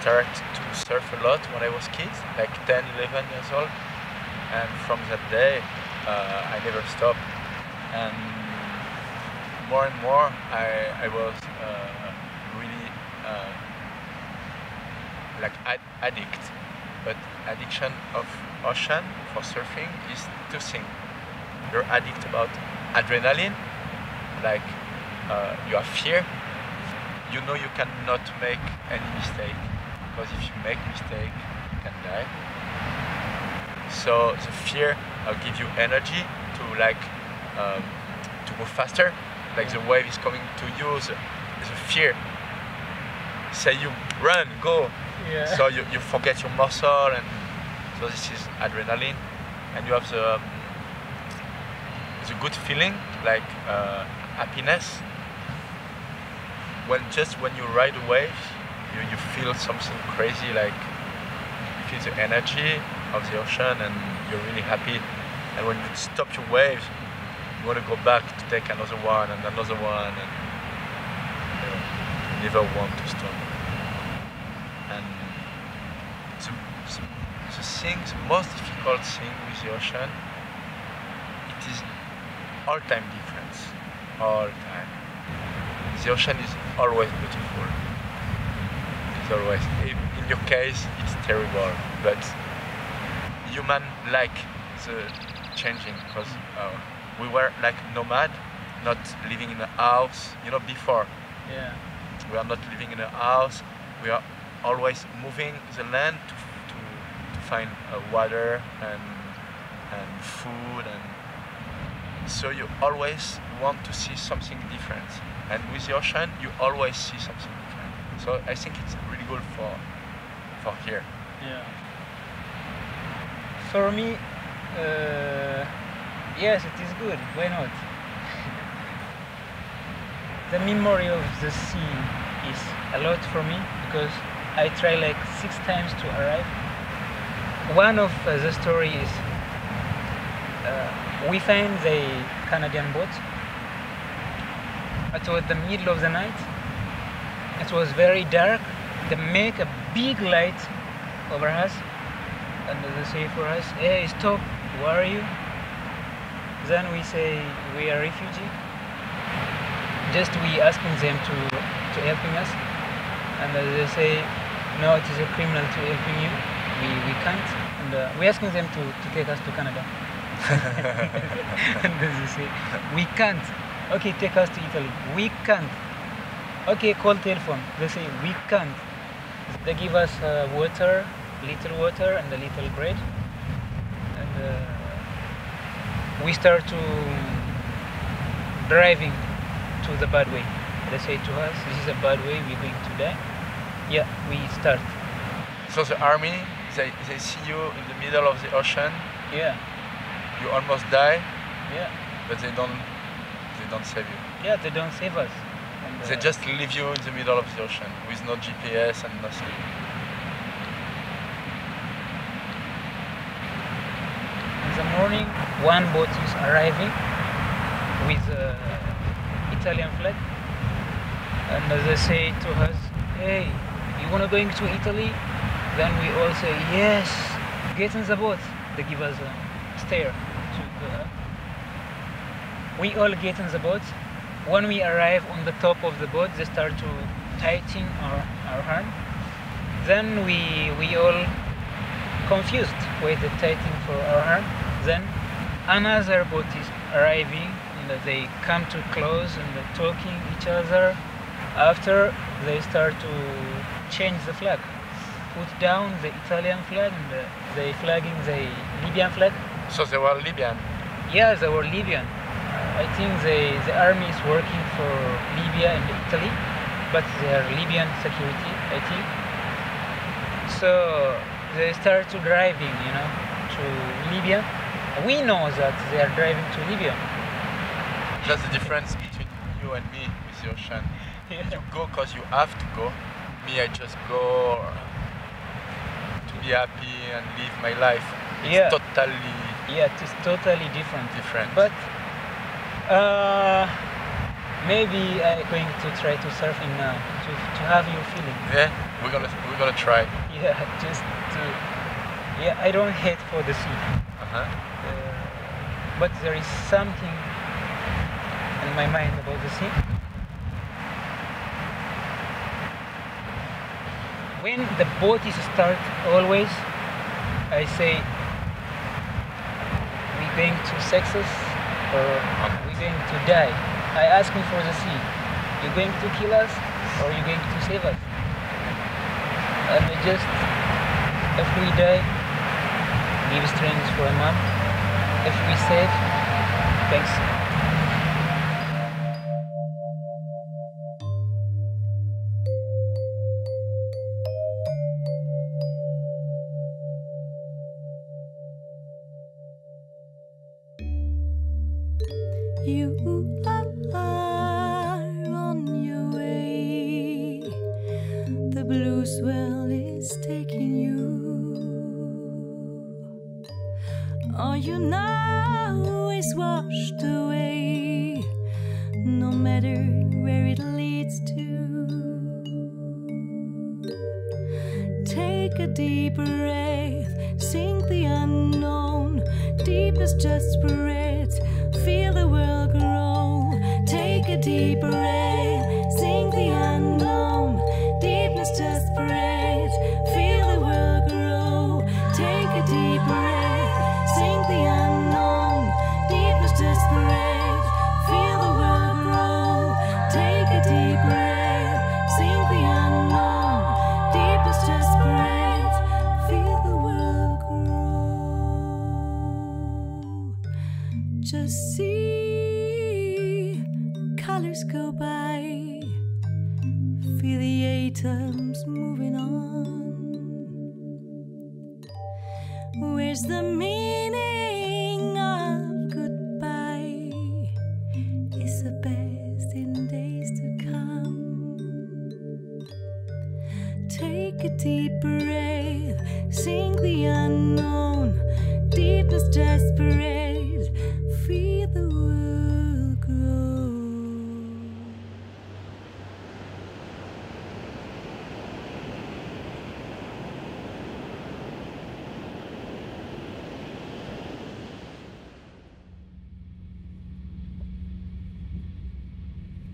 started to surf a lot when I was kid, like 10, 11 years old. And from that day, uh, I never stopped. And more and more, I, I was uh, really uh, like ad- addict. But addiction of ocean for surfing is two things. You're addict about adrenaline, like uh, you have fear. You know you cannot make any mistake because if you make mistake, you can die. So the fear uh, give you energy to like um, to go faster. Like the wave is coming to you, the, the fear say you run, go. Yeah. So you, you forget your muscle and so this is adrenaline and you have the um, the good feeling like uh, happiness when just when you ride a wave you, you feel something crazy like you feel the energy of the ocean and you're really happy. And when you stop your waves you want to go back to take another one and another one and you never want to stop. And the, the, the thing the most difficult thing with the ocean it is all time difference. All time the ocean is always beautiful it's always in, in your case it's terrible but human like the changing because uh, we were like nomad not living in a house you know before. Yeah. we are not living in a house. We are always moving the land to, to, to find uh, water and and food and so you always want to see something different. And with the ocean you always see something so i think it's really good for for here Yeah. For me, uh, yes, it is good. Why not? the memory of the sea is a lot for me because I try like six times to arrive. One of uh, the story is uh, we find the Canadian boat. Was the middle of the night. It was very dark. They make a big light over us and they say for us, hey, stop, where are you? Then we say we are refugee. Just we asking them to, to helping us. And they say, no, it is a criminal to helping you. We, we can't. And uh, we asking them to, to take us to Canada. and they say, we can't. Okay, take us to Italy. We can't. Okay, call telephone. They say, we can't. They give us uh, water, little water and a little bread. And uh, we start to driving to the bad way. They say to us, this is a bad way, we're going to die. Yeah, we start. so the army they, they see you in the middle of the ocean Yeah, you almost die yeah, but they don't they don't save you yeah, they don't save us. And, They uh, just leave you in the middle of the ocean with no GPS and nothing. In the morning, one boat is arriving with uh, Italian flag, and they say to us, "Hey, you wanna going to Italy?" Then we all say, "Yes, get in the boat." They give us a stair. To the, we all get in the boat. When we arrive on the top of the boat, they start to tighten our, our hand. Then we we all confused with the tightening for our hand. Then another boat is arriving and they come too close and they're talking each other. After they start to change the flag, put down the Italian flag and uh, they flagging the Libyan flag. So they were Libyan. Yeah, they were Libyan. I think the, the army is working for Libya and Italy, but they are Libyan security, I think. So they start to driving, you know, to Libya. We know that they are driving to Libya. That's the difference between you and me with the ocean. You go because you have to go. Me, I just go uh, to be happy and live my life. It's Yeah. totally Yeah, it is totally different. different. But uh, Maybe I'm going to try to surfing now to, to have your feeling. Yeah, we're gonna we're gonna try. Yeah, just to. Yeah, I don't hate for the sea. Uh-huh. Uh, but there is something in my mind about the sea. When the boat is start, always I say we going to success or we're going to die. I ask me for the sea. You're going to kill us or you're going to save us? And I just if we die, give strength for a month. If we save, thanks.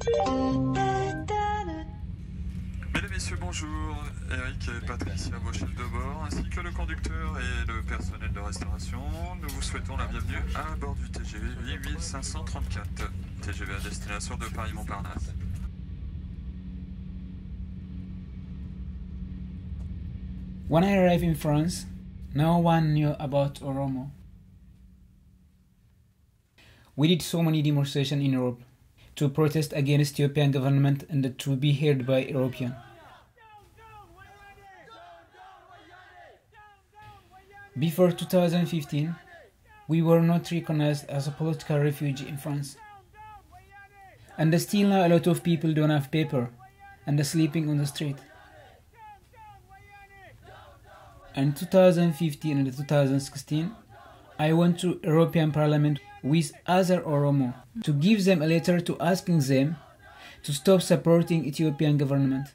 Mesdames et messieurs, bonjour. Eric et Patricia, vos chefs de bord, ainsi que le conducteur et le personnel de restauration, nous vous souhaitons la bienvenue à bord du TGV 8534, TGV à destination de Paris-Montparnasse. When I arrived in France, no one knew about Oromo. We did so many demonstrations in Europe to protest against Ethiopian government and to be heard by European. Before 2015, we were not recognized as a political refugee in France. And still now a lot of people don't have paper and are sleeping on the street. In 2015 and 2016, I went to European Parliament with other Oromo to give them a letter to asking them to stop supporting Ethiopian government.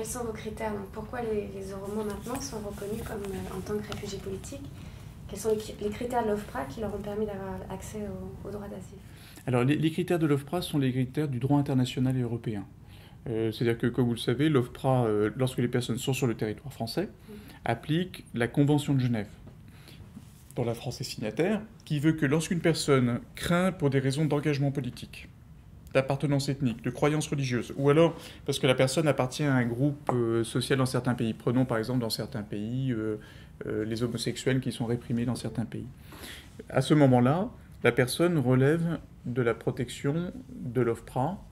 Quels sont vos critères Donc, Pourquoi les, les Oromos maintenant sont reconnus comme, euh, en tant que réfugiés politiques? Quels sont les, les critères de l'OFPRA qui leur ont permis d'avoir accès au, au droit d'asile? Alors, les, les critères de l'OFPRA sont les critères du droit international et européen. Euh, C'est-à-dire que, comme vous le savez, l'OFPRA, euh, lorsque les personnes sont sur le territoire français, applique la Convention de Genève, dont la France est signataire, qui veut que lorsqu'une personne craint pour des raisons d'engagement politique d'appartenance ethnique, de croyance religieuse, ou alors parce que la personne appartient à un groupe euh, social dans certains pays. Prenons par exemple dans certains pays euh, euh, les homosexuels qui sont réprimés dans certains pays. À ce moment-là, la personne relève de la protection de l'OFPRA,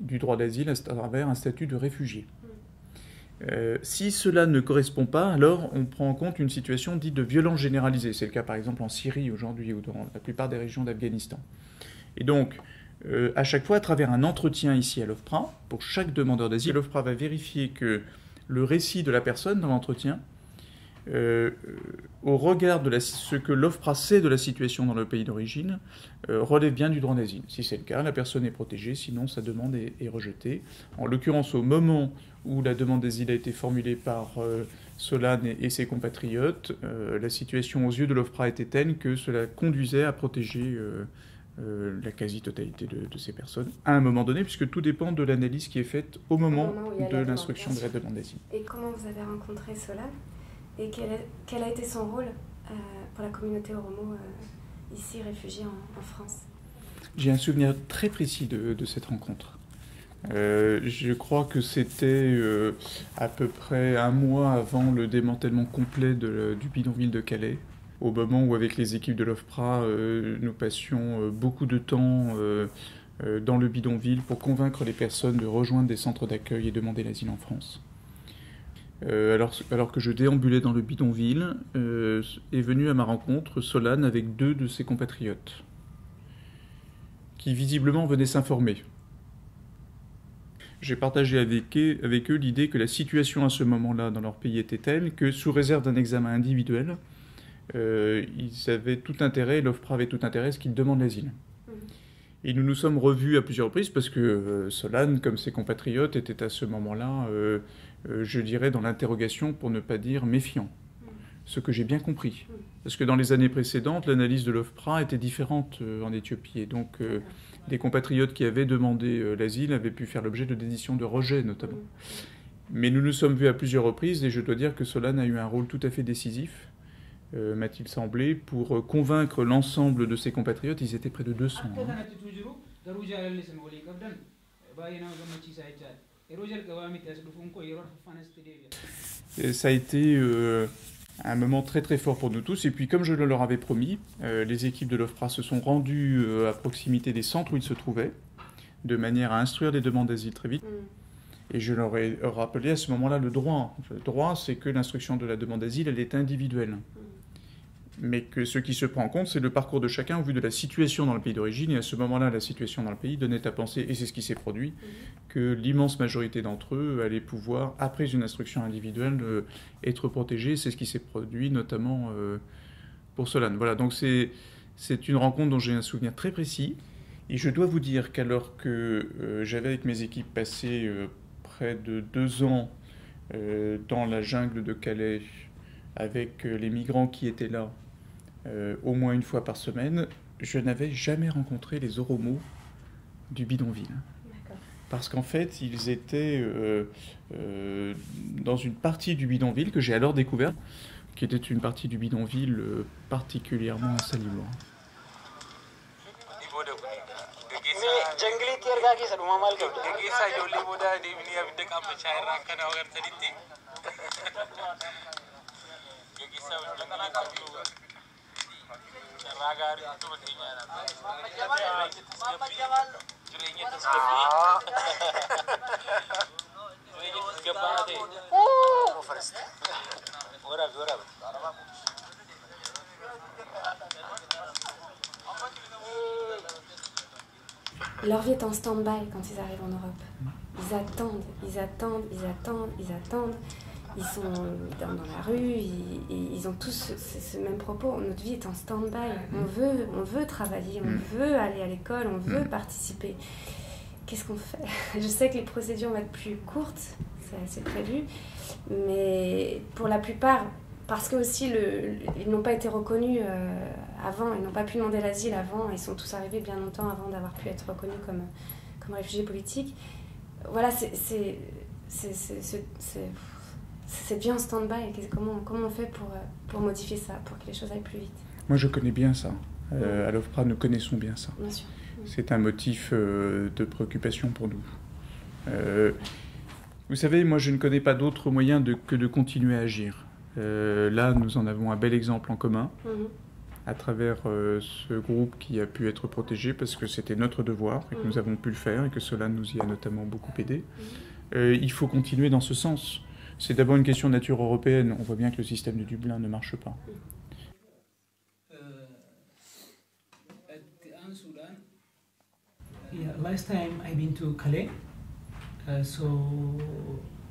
du droit d'asile à travers un statut de réfugié. Si cela ne correspond pas, alors on prend en compte une situation dite de violence généralisée. C'est le cas par exemple en Syrie aujourd'hui ou dans la plupart des régions d'Afghanistan. Et donc, euh, à chaque fois, à travers un entretien ici à l'OFPRA, pour chaque demandeur d'asile, l'OFPRA va vérifier que le récit de la personne dans l'entretien, euh, au regard de ce que l'OFPRA sait de la situation dans le pays d'origine, euh, relève bien du droit d'asile. Si c'est le cas, la personne est protégée, sinon sa demande est, rejetée. En l'occurrence, au moment où la demande d'asile a été formulée par euh, Solane et, et ses compatriotes, la situation aux yeux de l'OFPRA était telle que cela conduisait à protéger euh, la quasi-totalité de, de ces personnes à un moment donné, puisque tout dépend de l'analyse qui est faite au moment a de l'instruction de la demande d'asile. Et comment vous avez rencontré Solane Et quel, est- quel a été son rôle euh, pour la communauté oromo euh, ici réfugiée en, en France J'ai un souvenir très précis de, de cette rencontre. Je crois que c'était à peu près un mois avant le démantèlement complet de- du bidonville de Calais, au moment où avec les équipes de l'OFPRA, euh, nous passions euh, beaucoup de temps euh, dans le bidonville pour convaincre les personnes de rejoindre des centres d'accueil et demander l'asile en France. Alors, que je déambulais dans le bidonville, est venu à ma rencontre Solane avec deux de ses compatriotes qui visiblement venaient s'informer. J'ai partagé avec eux l'idée que la situation à ce moment-là dans leur pays était telle que, sous réserve d'un examen individuel, euh, ils avaient tout intérêt, l'OFPRA avait tout intérêt à ce qu'ils demandent l'asile. Et nous nous sommes revus à plusieurs reprises parce que euh, Solane, comme ses compatriotes, était à ce moment-là, euh, euh, je dirais, dans l'interrogation, pour ne pas dire méfiant. Ce que j'ai bien compris. Parce que dans les années précédentes, l'analyse de l'OFPRA était différente euh, en Éthiopie. Et donc, des compatriotes qui avaient demandé l'asile avaient pu faire l'objet de décisions de rejet, notamment. Mais nous nous sommes vus à plusieurs reprises et je dois dire que Solane a eu un rôle tout à fait décisif, m'a-t-il semblé, pour euh, convaincre l'ensemble de ses compatriotes. Ils étaient près de 200. hein. Et ça a été euh, un moment très très fort pour nous tous. Et puis comme je le leur avais promis, euh, les équipes de l'OFPRA se sont rendues euh, à proximité des centres où ils se trouvaient, de manière à instruire les demandes d'asile très vite. Et je leur ai rappelé à ce moment-là le droit. Le droit, c'est que l'instruction de la demande d'asile, elle est individuelle. Mais que ce qui se prend en compte, c'est le parcours de chacun au vu de la situation dans le pays d'origine. Et à ce moment-là, la situation dans le pays donnait à penser, et c'est ce qui s'est produit, que l'immense majorité d'entre eux allaient pouvoir, après une instruction individuelle, euh, être protégés. C'est ce qui s'est produit, notamment euh, pour Solane. Voilà, donc c'est, c'est une rencontre dont j'ai un souvenir très précis. Et je dois vous dire qu'alors que euh, j'avais avec mes équipes passé près de deux ans dans la jungle de Calais, avec les migrants qui étaient là, euh, au moins une fois par semaine, je n'avais jamais rencontré les oromos du bidonville. Parce qu'en fait, ils étaient euh, euh, dans une partie du bidonville que j'ai alors découvert, qui était une partie du bidonville particulièrement insalubre. Leur vie est en stand-by quand ils arrivent en Europe. Ils attendent, ils attendent, ils attendent, ils attendent. Ils sont dans, dans la rue, ils, ont tous ce, même propos. Notre vie est en stand-by. On veut, on veut travailler, on Mm. veut aller à l'école, on veut participer. Qu'est-ce qu'on fait? Je sais que les procédures vont être plus courtes, c'est- prévu, mais pour la plupart, parce que aussi le, ils n'ont pas été reconnus euh, avant, ils n'ont pas pu demander l'asile avant, ils sont tous arrivés bien longtemps avant d'avoir pu être reconnus comme, comme réfugiés politiques. Voilà, c'est c'est bien en stand-by. Comment, comment on fait pour, euh, pour modifier ça, pour que les choses aillent plus vite Moi, je connais bien ça. Euh, à l'OFPRA, nous connaissons bien ça. Bien sûr. C'est un motif euh, de préoccupation pour nous. Euh, vous savez, moi je ne connais pas d'autre moyen de- que de continuer à agir. Là, nous en avons un bel exemple en commun Mhm. à travers euh, ce groupe qui a pu être protégé parce que c'était notre devoir et que nous avons pu le faire et que cela nous y a notamment beaucoup aidé. Euh, il faut continuer dans ce sens. C'est d'abord une question de nature européenne. On voit bien que le système de Dublin ne marche pas. Yeah, last time I've been to Calais, uh, so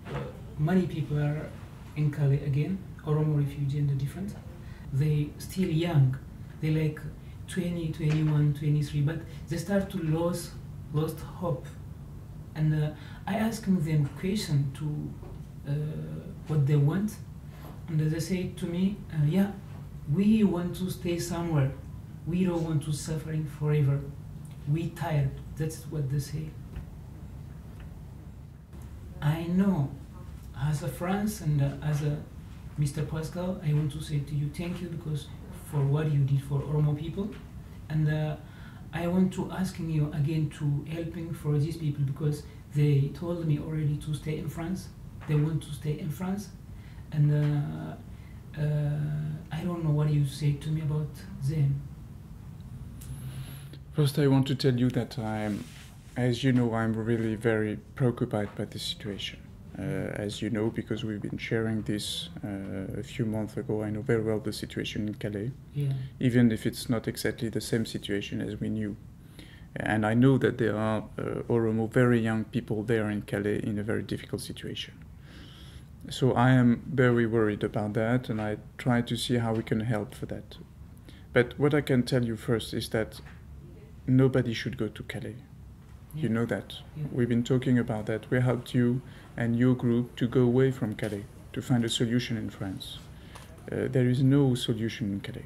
uh, many people are in Calais again, Oromo refugee and the different. They still young, they like 20, 21, 23, but they start to lose, lost hope. And uh, I asking them question to what they want, and they say to me, uh, yeah, we want to stay somewhere. We don't want to suffering forever. We tired. That's what they say. I know, as a France and uh, as a Mr. Pascal, I want to say to you thank you because for what you did for Oromo people, and uh, I want to asking you again to helping for these people because they told me already to stay in France. They want to stay in France, and uh, uh, I don't know what you say to me about them. First, I want to tell you that I'm, as you know, I'm really very preoccupied by the situation. Uh, as you know, because we've been sharing this uh, a few months ago, I know very well the situation in Calais, Yeah. even if it's not exactly the same situation as we knew. And I know that there are uh, Oromo very young people there in Calais in a very difficult situation. So I am very worried about that, and I try to see how we can help for that. But what I can tell you first is that nobody should go to Calais. You know that. Yeah. We've been talking about that. We helped you and your group to go away from Calais to find a solution in France. Uh, there is no solution in Calais.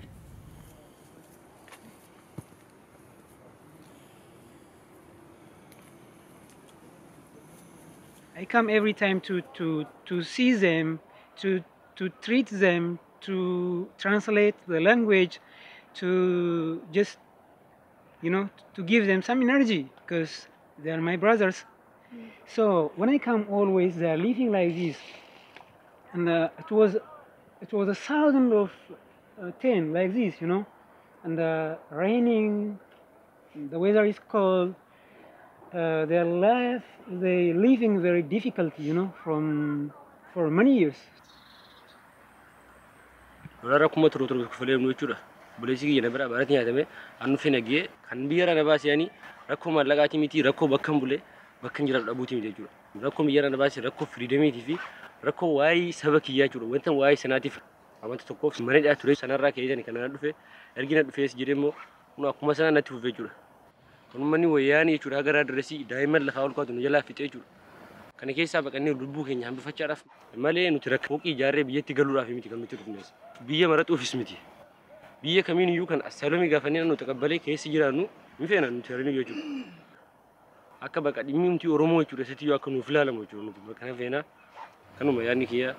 I come every time to, to, to see them, to, to treat them, to translate the language, to just, you know, to give them some energy because they are my brothers. So when I come, always they are living like this, and uh, it was, it was a thousand of uh, ten like this, you know, and uh, raining, the weather is cold, uh, their life they living very difficult you know from for many years Lola rakkuma turuu turuu kufalee nu jechuudha. Buleessi kiyya na bira baratti nyaatame annu fi nagee kan biyya na baase yaani rakkoo maallaqaatii miti rakkoo bakka hin bulee bakka hin jiraatu dhabuuti miti jechuudha. Rakkoo biyya na baase rakkoo firiidamiitii fi rakkoo waa'ee saba kiyyaa jechuudha. Wanta waa'ee sanaatiif amanta tokkoof mana dhaa ture sanarraa ka'ee kan na dhufe ergi na dhufees jedhee immoo kun akkuma sana natti fufee jechuudha. Kun manni wayyaanii jechuudha haga raadirresii daa'imman lafaa ol kaatu nu jalaa fixee jechuudha. Kana keessaa baqannee lubbuu keenya hambifachaadhaaf malee nuti rakka fooqii ijaarree biyyatti galuudhaaf miti kan nuti dhufnes. Biyya maraxuufis miti. Biyya kamiin iyyuu kan asaalomii gaafannee nu taqabbalee keessi jiraannu ni feena nuti haranii jechuudha. Akka baqa dhimmi nuti Oromoo jechuudha isitti iyyuu akka nuuf ilaalamu jechuudha nuti bakka feenaa kanuma yaadni kiyya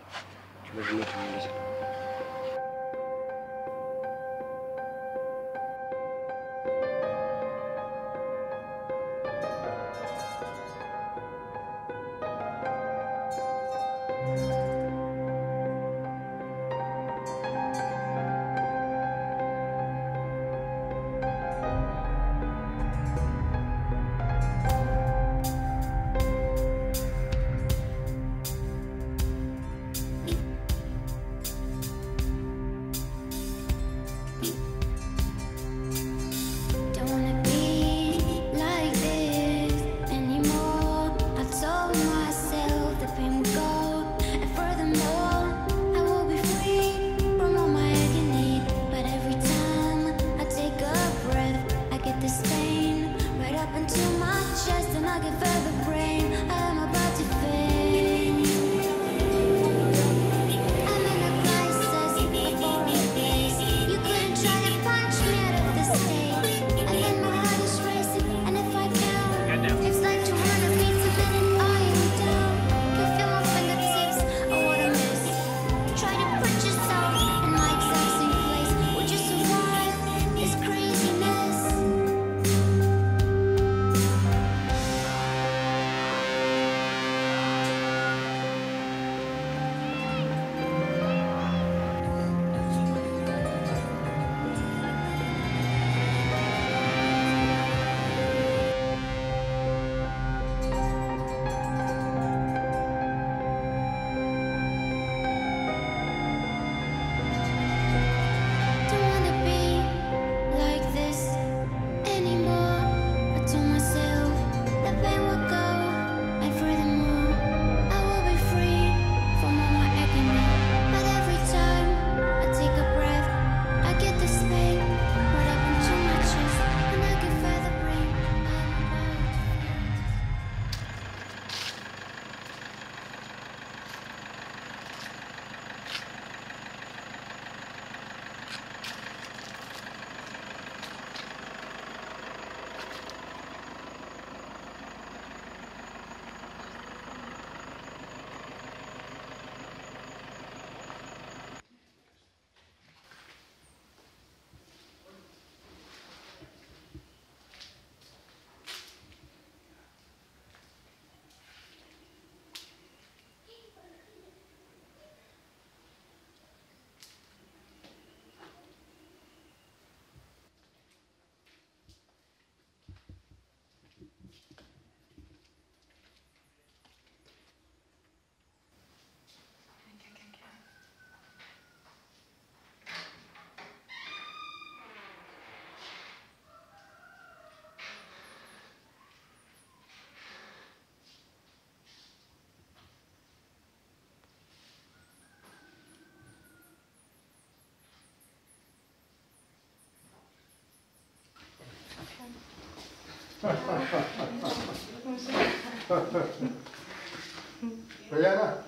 Rayana.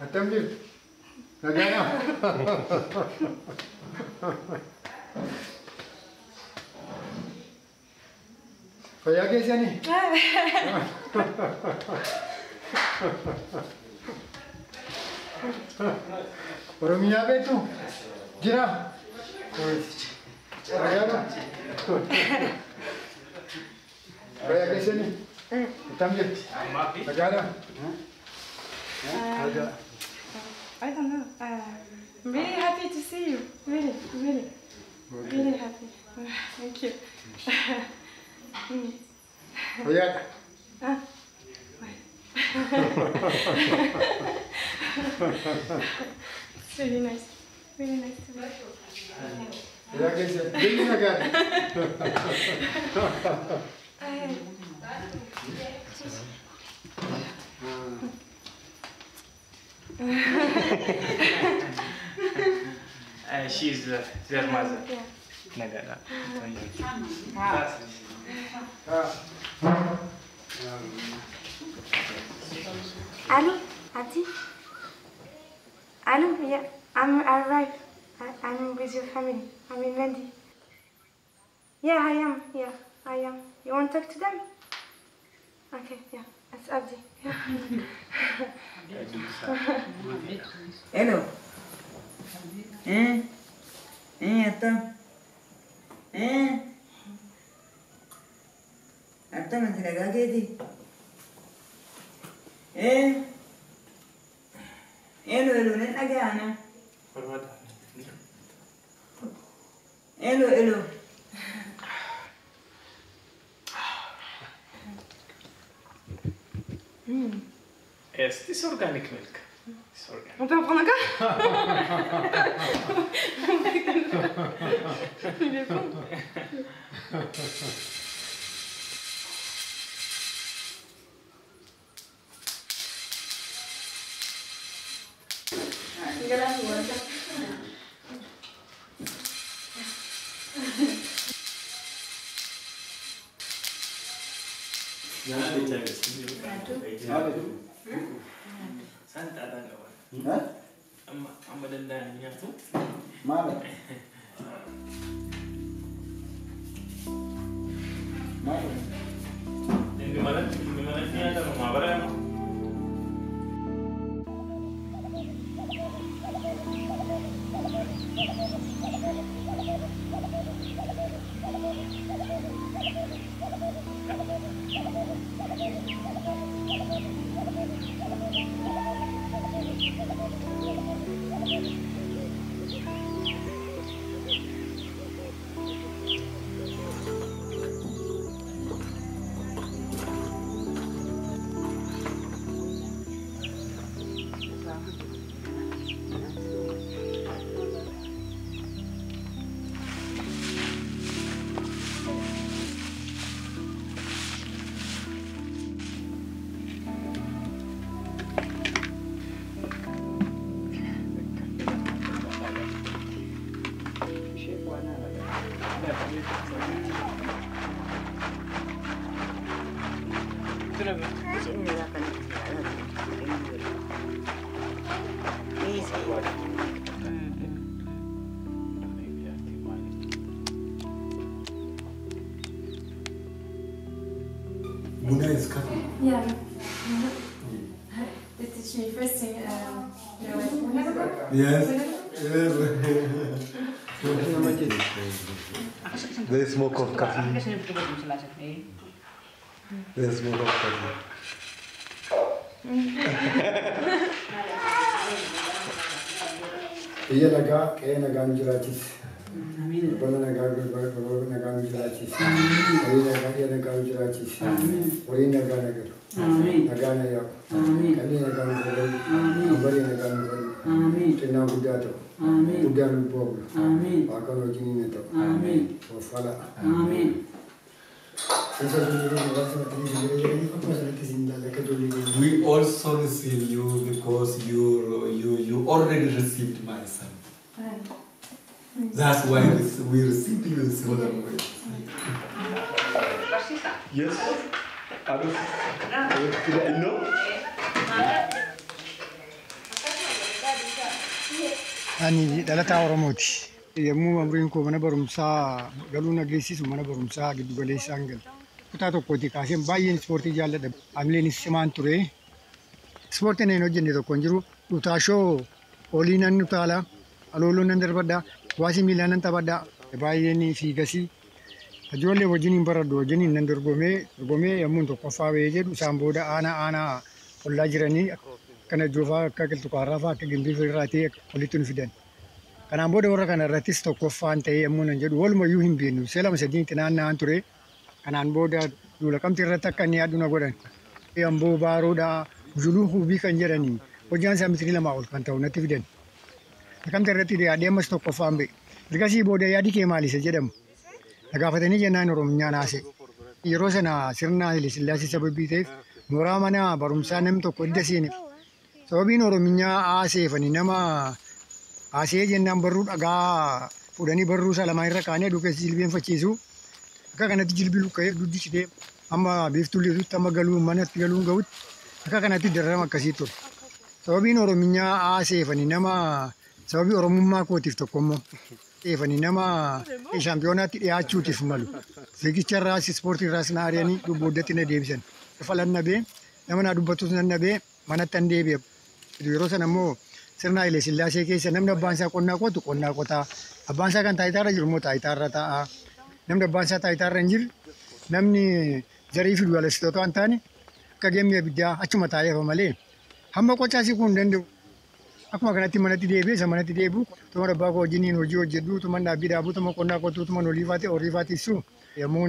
Attendez. Rayana. 거야 계시니? Oromia betu. Jira. Koyaba. Fayyaa keessanii? Attam jirti? Nagaadha? Uh, I don't know. Uh, I'm really happy to see you. Really, really, really happy. Thank you. Mm. Fayyaadha? Ah. it's really nice. Really nice to meet you. Fayyaa keessanii? Biyyi nagaadha? Uh, she's uh, their mother. Yeah. Nagada. Allô, Adi? Allô, yeah, I'm arrived. I, I'm with your family. I'm in Landy. Yeah, I am. Yeah, I am. You want to talk to them? Okay, yeah, that's Abdi. Hello. Eh? Eh, Atta? Eh? Atta, ma ti raga chiedi? Eh? Hello, hello, nella gana? Hello, hello. Mm. Yes, this organic milk. This organic. On peut en prendre Il est bon. Yes. They smoke of coffee. They smoke of coffee. Iya naga, kayak naga menjelatis. Bala naga berbara berbara naga menjelatis. Ori naga iya naga menjelatis. Ori naga naga. Naga naga. Kami naga menjelatis. Kembali naga nu fayyadu. Ambarii nagaa nu fayyadu. Xinnaa guddaa ta'u. Guddaa nu booblu. Waaqan wajjin ni ta'u. Waffala. Isa jiru muraasa matii jiru jedhanii akkuma sanatti siin ilaala akka ijoollee keenya. We also receive you because you you you already received my son. That's why we receive you in similar way. Yes. Adolf. Tidak no. Ani dhalataa Oromooti. Yommuu umriin koo mana barumsaa galuu nageessisu mana barumsaa giddu galeessaan gala. Kutaa tokkooti kaaseen baay'een ispoortii jaalladha. Amileen cimaan ture. Ispoortiin hin hojjenne tokko hin jiru. Dhutaashoo olii nan utaala. Alooloo nan darbadha. Kubbaa miilaa nan taphadha. Baay'een fiigasii. Ijoollee wajjin hin baradhu wajjin nan dorgomee dorgomee yommuu tokkoffaa bahee jedhu isaan booda aanaa aanaa ollaa jiranii akkana joofaa akka qilxuqaarraa fa'aa akka gimbii irraa ta'e walitti nu fidan. Kanaan booda warra kana irrattis tokkoffaan ta'ee yommuu nan jedhu walumayyuu hin beeknu see lama sadii xinaannaan ture. Kanaan booda duula qabxii irratti akka inni yaadu na godhan. Amboo baaroodha juluu hubii kan jedhanii hojjaan isaa mitirii lamaa ol kan ta'u natti fidan. Qabxii irratti dhiyaadhee ammas tokkoffaan ba'e. Ergasii booda yaadi kee maalisa jedhamu. Gaafatanii jennaan Oromiyaan haase. Yeroo sana sirna Haile Sillaasee sababii ta'eef mooraa mana barumsaa namni tokko edda seene. Sababiin Oromiyaa haaseefani nama haasee jennaan barruu dhagaa fuudhanii barruu isaa lamaan irra kaanee duukeessa jilbeenfachiisu. Akka kanatti jilbii lukka'ee duddisitee amma biiftuu liitutti amma galuu manatti galuun ga'utti akka kanatti dararama akkasii ture. Sababiin Oromiyaa haaseefani nama sababii Oromummaa kootiif tokkommoo. Eefanii nama shaampiyonaatti dhiyaachuutiif malu. Fiigicha irraas ispoortii irraas na ari'anii dubbooddatti na deebisan. Falan nabee nama naa dubbatus nan nabee manatti an deebi'e. Yeroo sana immoo sirna Haile Sillaasee keessa namni abbaan isaa qonnaa qotu qonnaa qotaa. Abbaan isaa kan taayitaarra jiru immoo taayitaarra taa'a. Namni abbaan isaa taayitaarra hin jirre namni zarii fi duwwaalessitoota waan taane akka geemmee abiddaa achuma taa'eefa malee hamma qochaasii kun hin danda'u. Akkuma kanatti manatti deebi'e isa manatti deebi'u tuma abbaa koo wajjiniin hojii hojjedhu tuma dhaabbii dhaabuu tuma qonnaa qotuu tuma oliifaa ta'e horiifaa tiisu yommuu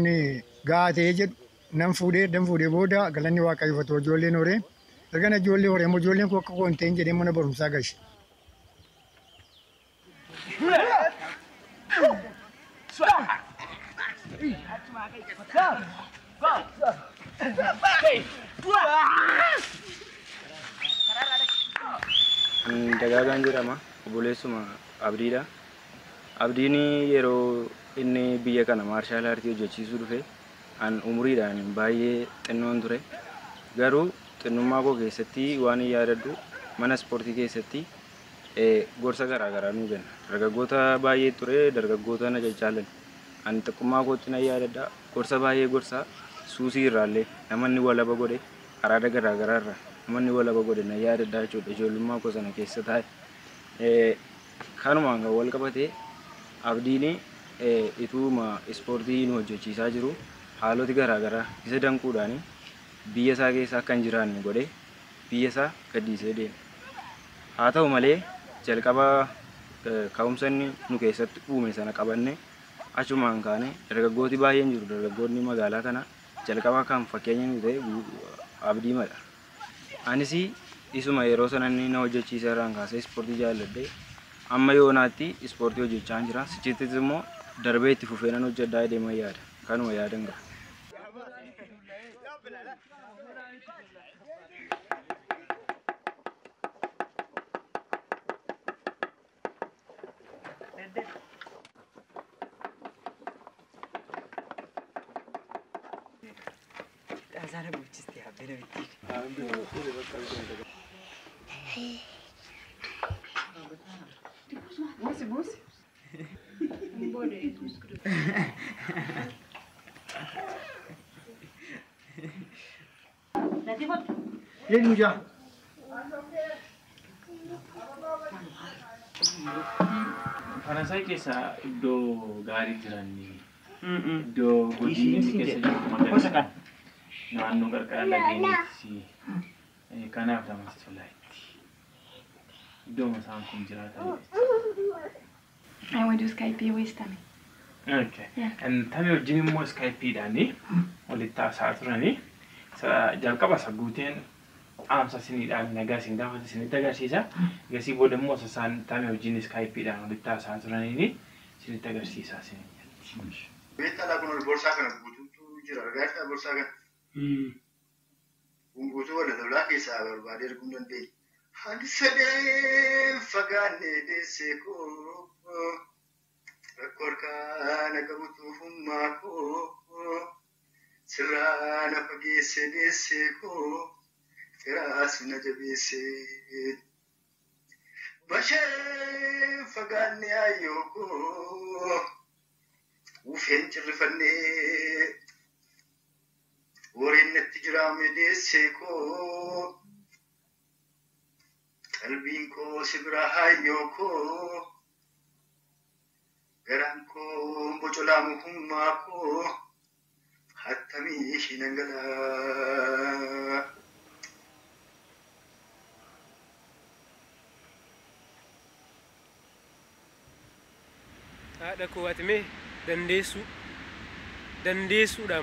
gahaa ta'ee jedhu nan fuudhee dan fuudhee booda galanni waaqayyoofatu ijoolleen horee Lakini ajoli ore mo joli ko ko ntenje ne mo na baru sagash. Daga ganjira ma buleesuma abdiidha abdiin yeroo inni biyya kana maarshaal aartii hojjechiisuu dhufe an umuriidhaan baay'ee xinnoon ture garuu xinnummaa koo keessatti waan hin yaadadhu mana ispoortii keessatti gorsa garaagaraa nuu kenna. Dargaggoota baay'ee ture dargaggoota na caccaalan. Ani xiqqummaa kootti nan yaadadha. Gorsa baay'ee gorsa suusii irraallee namoonni walaba godhe araada garaagaraa irraa namoonni walaba godhe na yaadadha jechuudha ijoollummaa koo sana keessa taa'e. Kanumaan kan wal qabate abdiin ituuma ispoortii nu hojjechiisaa jiru haaloti garaagaraa isa danquudhaan biyya isaa keessa akka hin jiraanne godhe biyya isaa gadhiisee deeme. Haa ta'u malee jalqaba ka'umsa inni nu keessatti uume sana qabanne achumaan kaane dargaggooti baay'een jiru dargaggoonni magaalaa kana jalqaba kan fakkeenya nu ta'e abdiimadha. Anis isuma yeroo sana inni na hojjechiisa irraan kaasee ispoortii jaalladhee amma yoonaatti ispoortii hojjechaa jira. Sichittis immoo darbee itti fufee nan hojjedhaa deemaa yaada. Kanuma yaadan ga'a. Bosi, bosi. Yeni hocam. Ana sai kesa do garis jalan ini, Do godini kesa kuma naannoo qarqara lageenitti kanaaf namatti tola itti iddoo isaan kun jiraatan. I went to Skype with Tammy. Okay. Tamii wajjin immoo iskaayipiidhaan walitti haasa'aa turanii jalqaba isa guuteen dhaamsa isiniidhaan nagaa isin gaafate isinitti agarsiisa. Gasii booda immoo isaan tamii wajjin iskaayipiidhaan walitti haasa'aa turanii isinitti agarsiisa isin. Beektaa kun borsaa kana guutuutu jira. Jirtaa borsaa kana? Gumbuutu wal duraa keessaa barbaadee arguun dandeenye. Ani sadee fagaanne deessee koo rakkoo harkaana qabutu hummaa koo sirraana fageessee deessee koo firaasna jabeessee. Bashee fagaanne ayyoo koo wufeen cirrifannee. ورين التجرام دي سيكو. قلبين كو سبراها يوكو. غران كو بجلا مهما كو حتى ميشي نغلا haadha koo atmee dandeessu dandeessuudha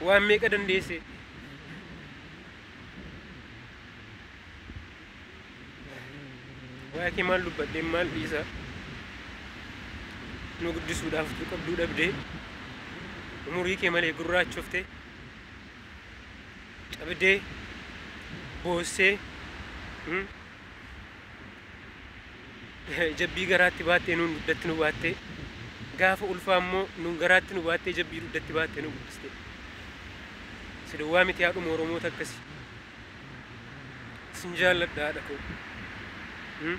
waan meeqa dandeesse waa kee maal dubbadhee maal dhiisa nu guddisuudhaaf qabduu dhabdee umurii kee malee gurraachofte cabdee boossee hmm? jabbii garaatti baattee nuun duddatti nu baattee gaafa ulfaa immoo nuun garaatti nu baattee jabbii duddatti baattee nu guddiste sidowwaa miti haadhuma oromoota akkasi sin jaalladha haadha koo Hmm?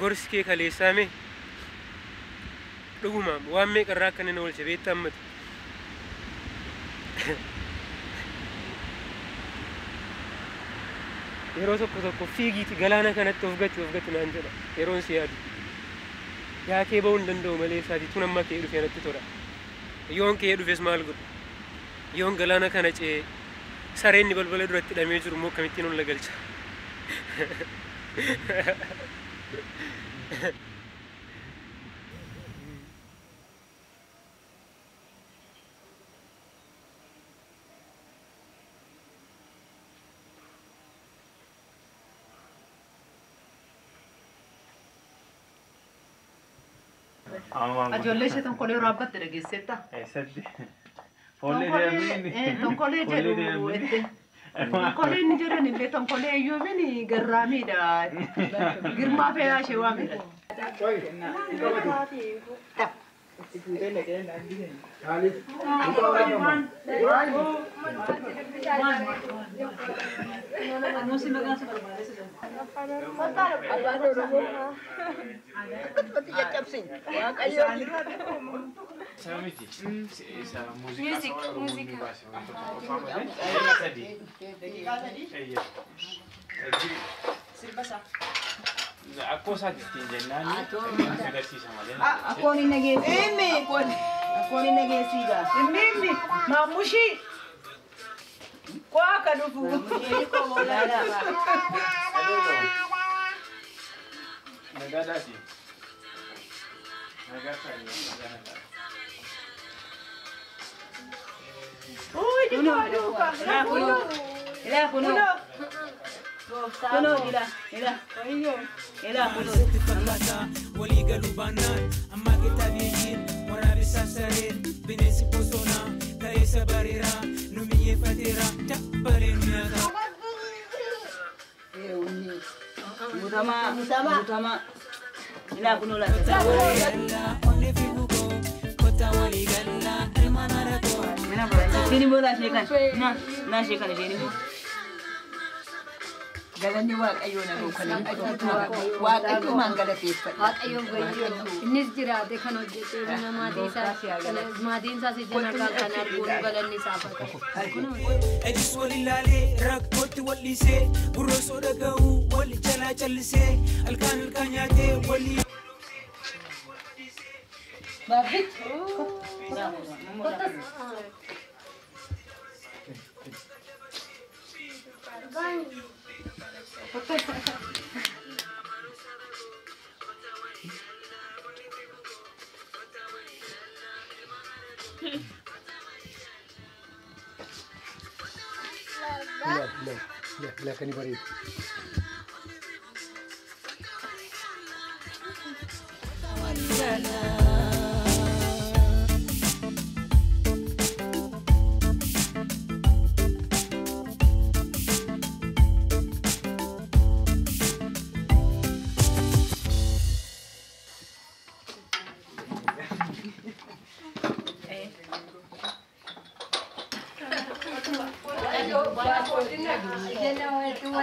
gorsi kee kaleessaame dhuguma waan meeqa irraa akka na oolche beekta ammati yeroo tokko tokko fiigiiti galaana kanatti of gati of gati naan jedha yeroon si yaadu yaa kee ba'uu hin danda'u malee isaati tun amma kee dhufe natti tola yoon kee dhufes maal godhu yoon galaana kana cee sareenni balbala duratti hidhamee jiru immoo akkamittiin ol galcha Ijoollee ishee tonkolee yeroo abbatte dhageesseetta. Eessatti? tonkolee jedhu tonkoleen ni jedhan illee tonkolee iyyuu mini garraamiidha. Girmaa fe'aa ishee waamidha. Akkasumas ija cabsiin waaqayyoon. Saya miti. Musica sola con un É Ehi, tadi. Ehi, tadi. Silba sa. Ako sa é nani. Nagasi sa a Ako ni nagasi. Eme. Ako ni nagasi é Mimi. Mamushi. Kwa kadufu. Mamushi nada, mo na na. Nagadasi. Nagadasi. nada Uy, yo Luca, Uno. El ajo, no. No, no, mira, mira. El ajo, Mutama, mutama, mutama. Ila kuno la. La. na ba shi ne ba za shi kan na na shi kan shi ne garan ne wa kayo na rokolan wa kayo man gara fe fa wa kayo goyo nis jira de kano je te na ma de sa ma de sa se jana ka kana gon balan ni sa fa ajis walilale rakkoti walise buroso daga u wal chala chalse alkan alkan yate wali Bah vite! Quand Look, look, anybody. Yeah.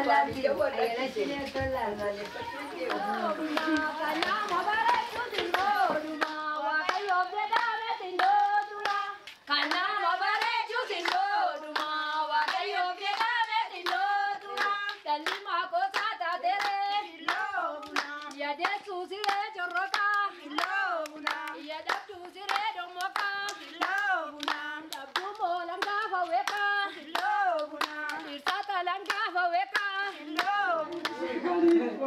Wal dhiisee gurra osoo dhaga'uu wal jalaa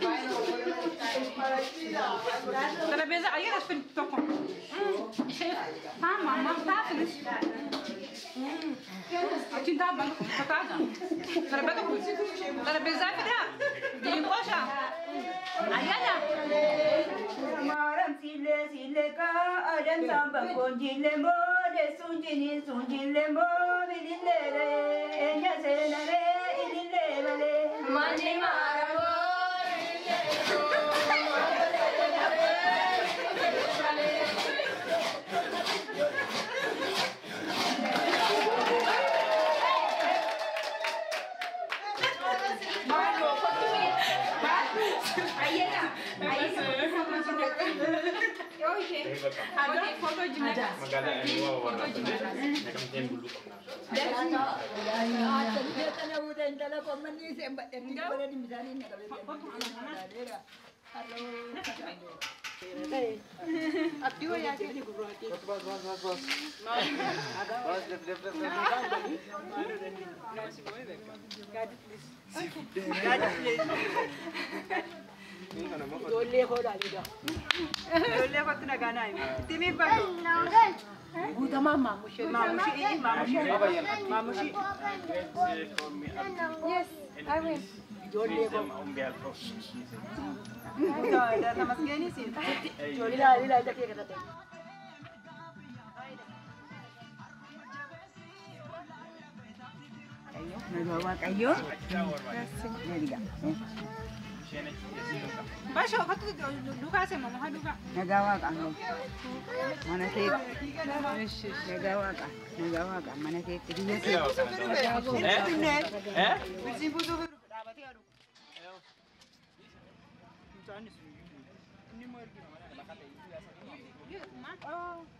Bueno, Terapeza, aí elas ficam tocando. Tá, mamãe, tá feliz. Aqui tá bom, cotada. Terapeza, coisa. Terapeza, filha. De coxa. Aí ela. Maram sile sile ka aram samba kondile mo de sunjini sunjile mo bililere enya senare ililere mani maram mo ililere Oke. Ada foto jenazah. Foto jenazah. Ada Ijoollee koodhaa liida. Ijoollee kootti nagaa naa himi. Itti mi baddu. Guutamaa maamushee. Maamushee. Maamushee. Yes, I will. Ijoollee koo. Umbe alfos. Tamasgeenii siin. Ilaa ilaa ija kee kadhate. nagaa waaqayyo Basho katu duka sema maha duka. Nagawaka. Manake nagawaka. Nagawaka manake tidinya se. Eh? Eh? Bisimbu tu beru dabati aru. Ni mungkin. Ni mungkin. Oh.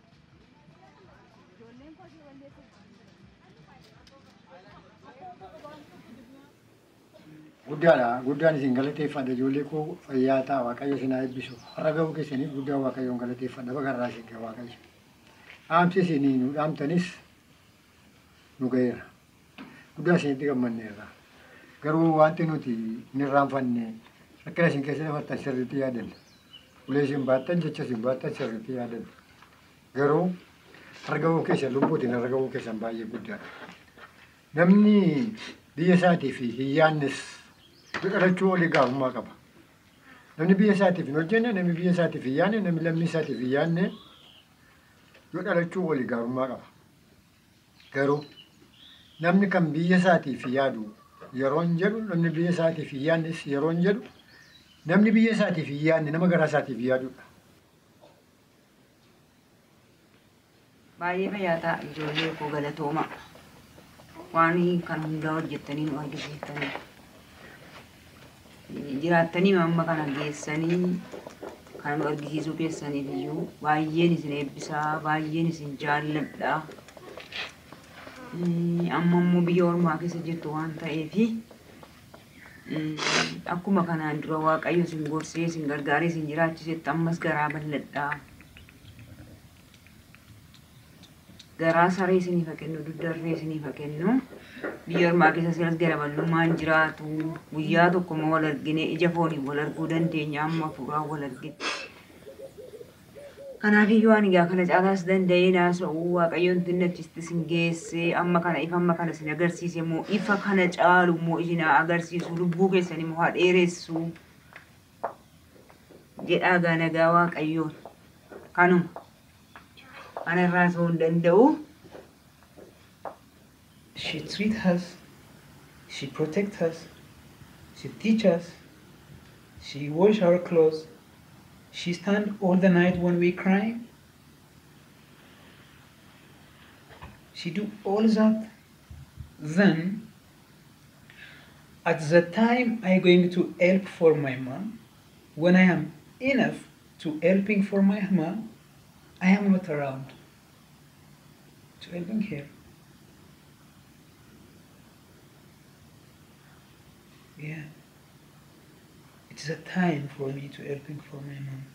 Guddaadha. Guddaan isin galateeffadha. Ijoollee koo fayyaa ta'a. Waaqayyo isin haa eebbisu. Har'a gahuu keessaniif guddaa Waaqayyoon galateeffadha. Bagarraa isin gahe Waaqayyo. Dhaamsi isinii nu dhaamtanis nu gaheera. Guddaa isinitti gammanneerra. Garuu wanti nuti hin irraanfanne rakkina isin keessa dabartan sirriitti yaadanna. Ulee isin baattan jecha isin baattan sirriitti yaadanna. Garuu argamuu keessan lubbuutiin argamuu keessan baay'ee guddaadha. Namni biyya isaatii fi hin yaannes biqilachuu olii gaafummaa qaba. Namni biyya isaatiif hin hojjenne, namni biyya isaatiif hin yaanne, namni lammii isaatiif hin yaanne yoo dhalachuu olii gaafummaa qaba. Garuu namni kan biyya isaatiif yaadu yeroon jedhu, namni biyya isaatiif hin yaannes yeroon jedhu, namni biyya isaatiif hin yaanne nama garaa isaatiif yaadudha. baay'ee fayyaa ta'a ijoollee koo galatooma waan kan hundaa hojjettanii nu argisiiftanii jiraattanii amma kana geessanii kan argisiisuu keessaniif iyyuu baay'een isin eebbisaa baay'een isin jaalladha amma immoo biyya ormaa keessa jirtu waan ta'eefi akkuma kanaan dura waaqayyo isin gorsee isin gargaaree isin jiraachisetti ammas garaa bal'adhaa garaa saree isiniif kennu duddarree isiniif kennu biyya ormaa keessa silas garamallummaan jiraatu guyyaa tokko immoo wal argine ija fooniin wal arguu dandeenya amma fuuraa wal argine. Kanaaf iyyuu ani egaa kana caalaas danda'ee naasa'uu waaqayyoon xinnachiste sin geesse amma kana ifa amma kana sin agarsiise immoo ifa kana caalu immoo isin agarsiisu lubbuu keessan immoo haa dheeressu jedhaa gaa nagaa waaqayyoon kanuma kana irraa osoo hin danda'u She treat us, she protect us, she teach us, she wash our clothes, she stand all the night when we crying. She do all that. Then, at the time I going to help for my mom, when I am enough to helping for my mom, I am not around to helping her. Yeah. It is a time for me to helping for my mom.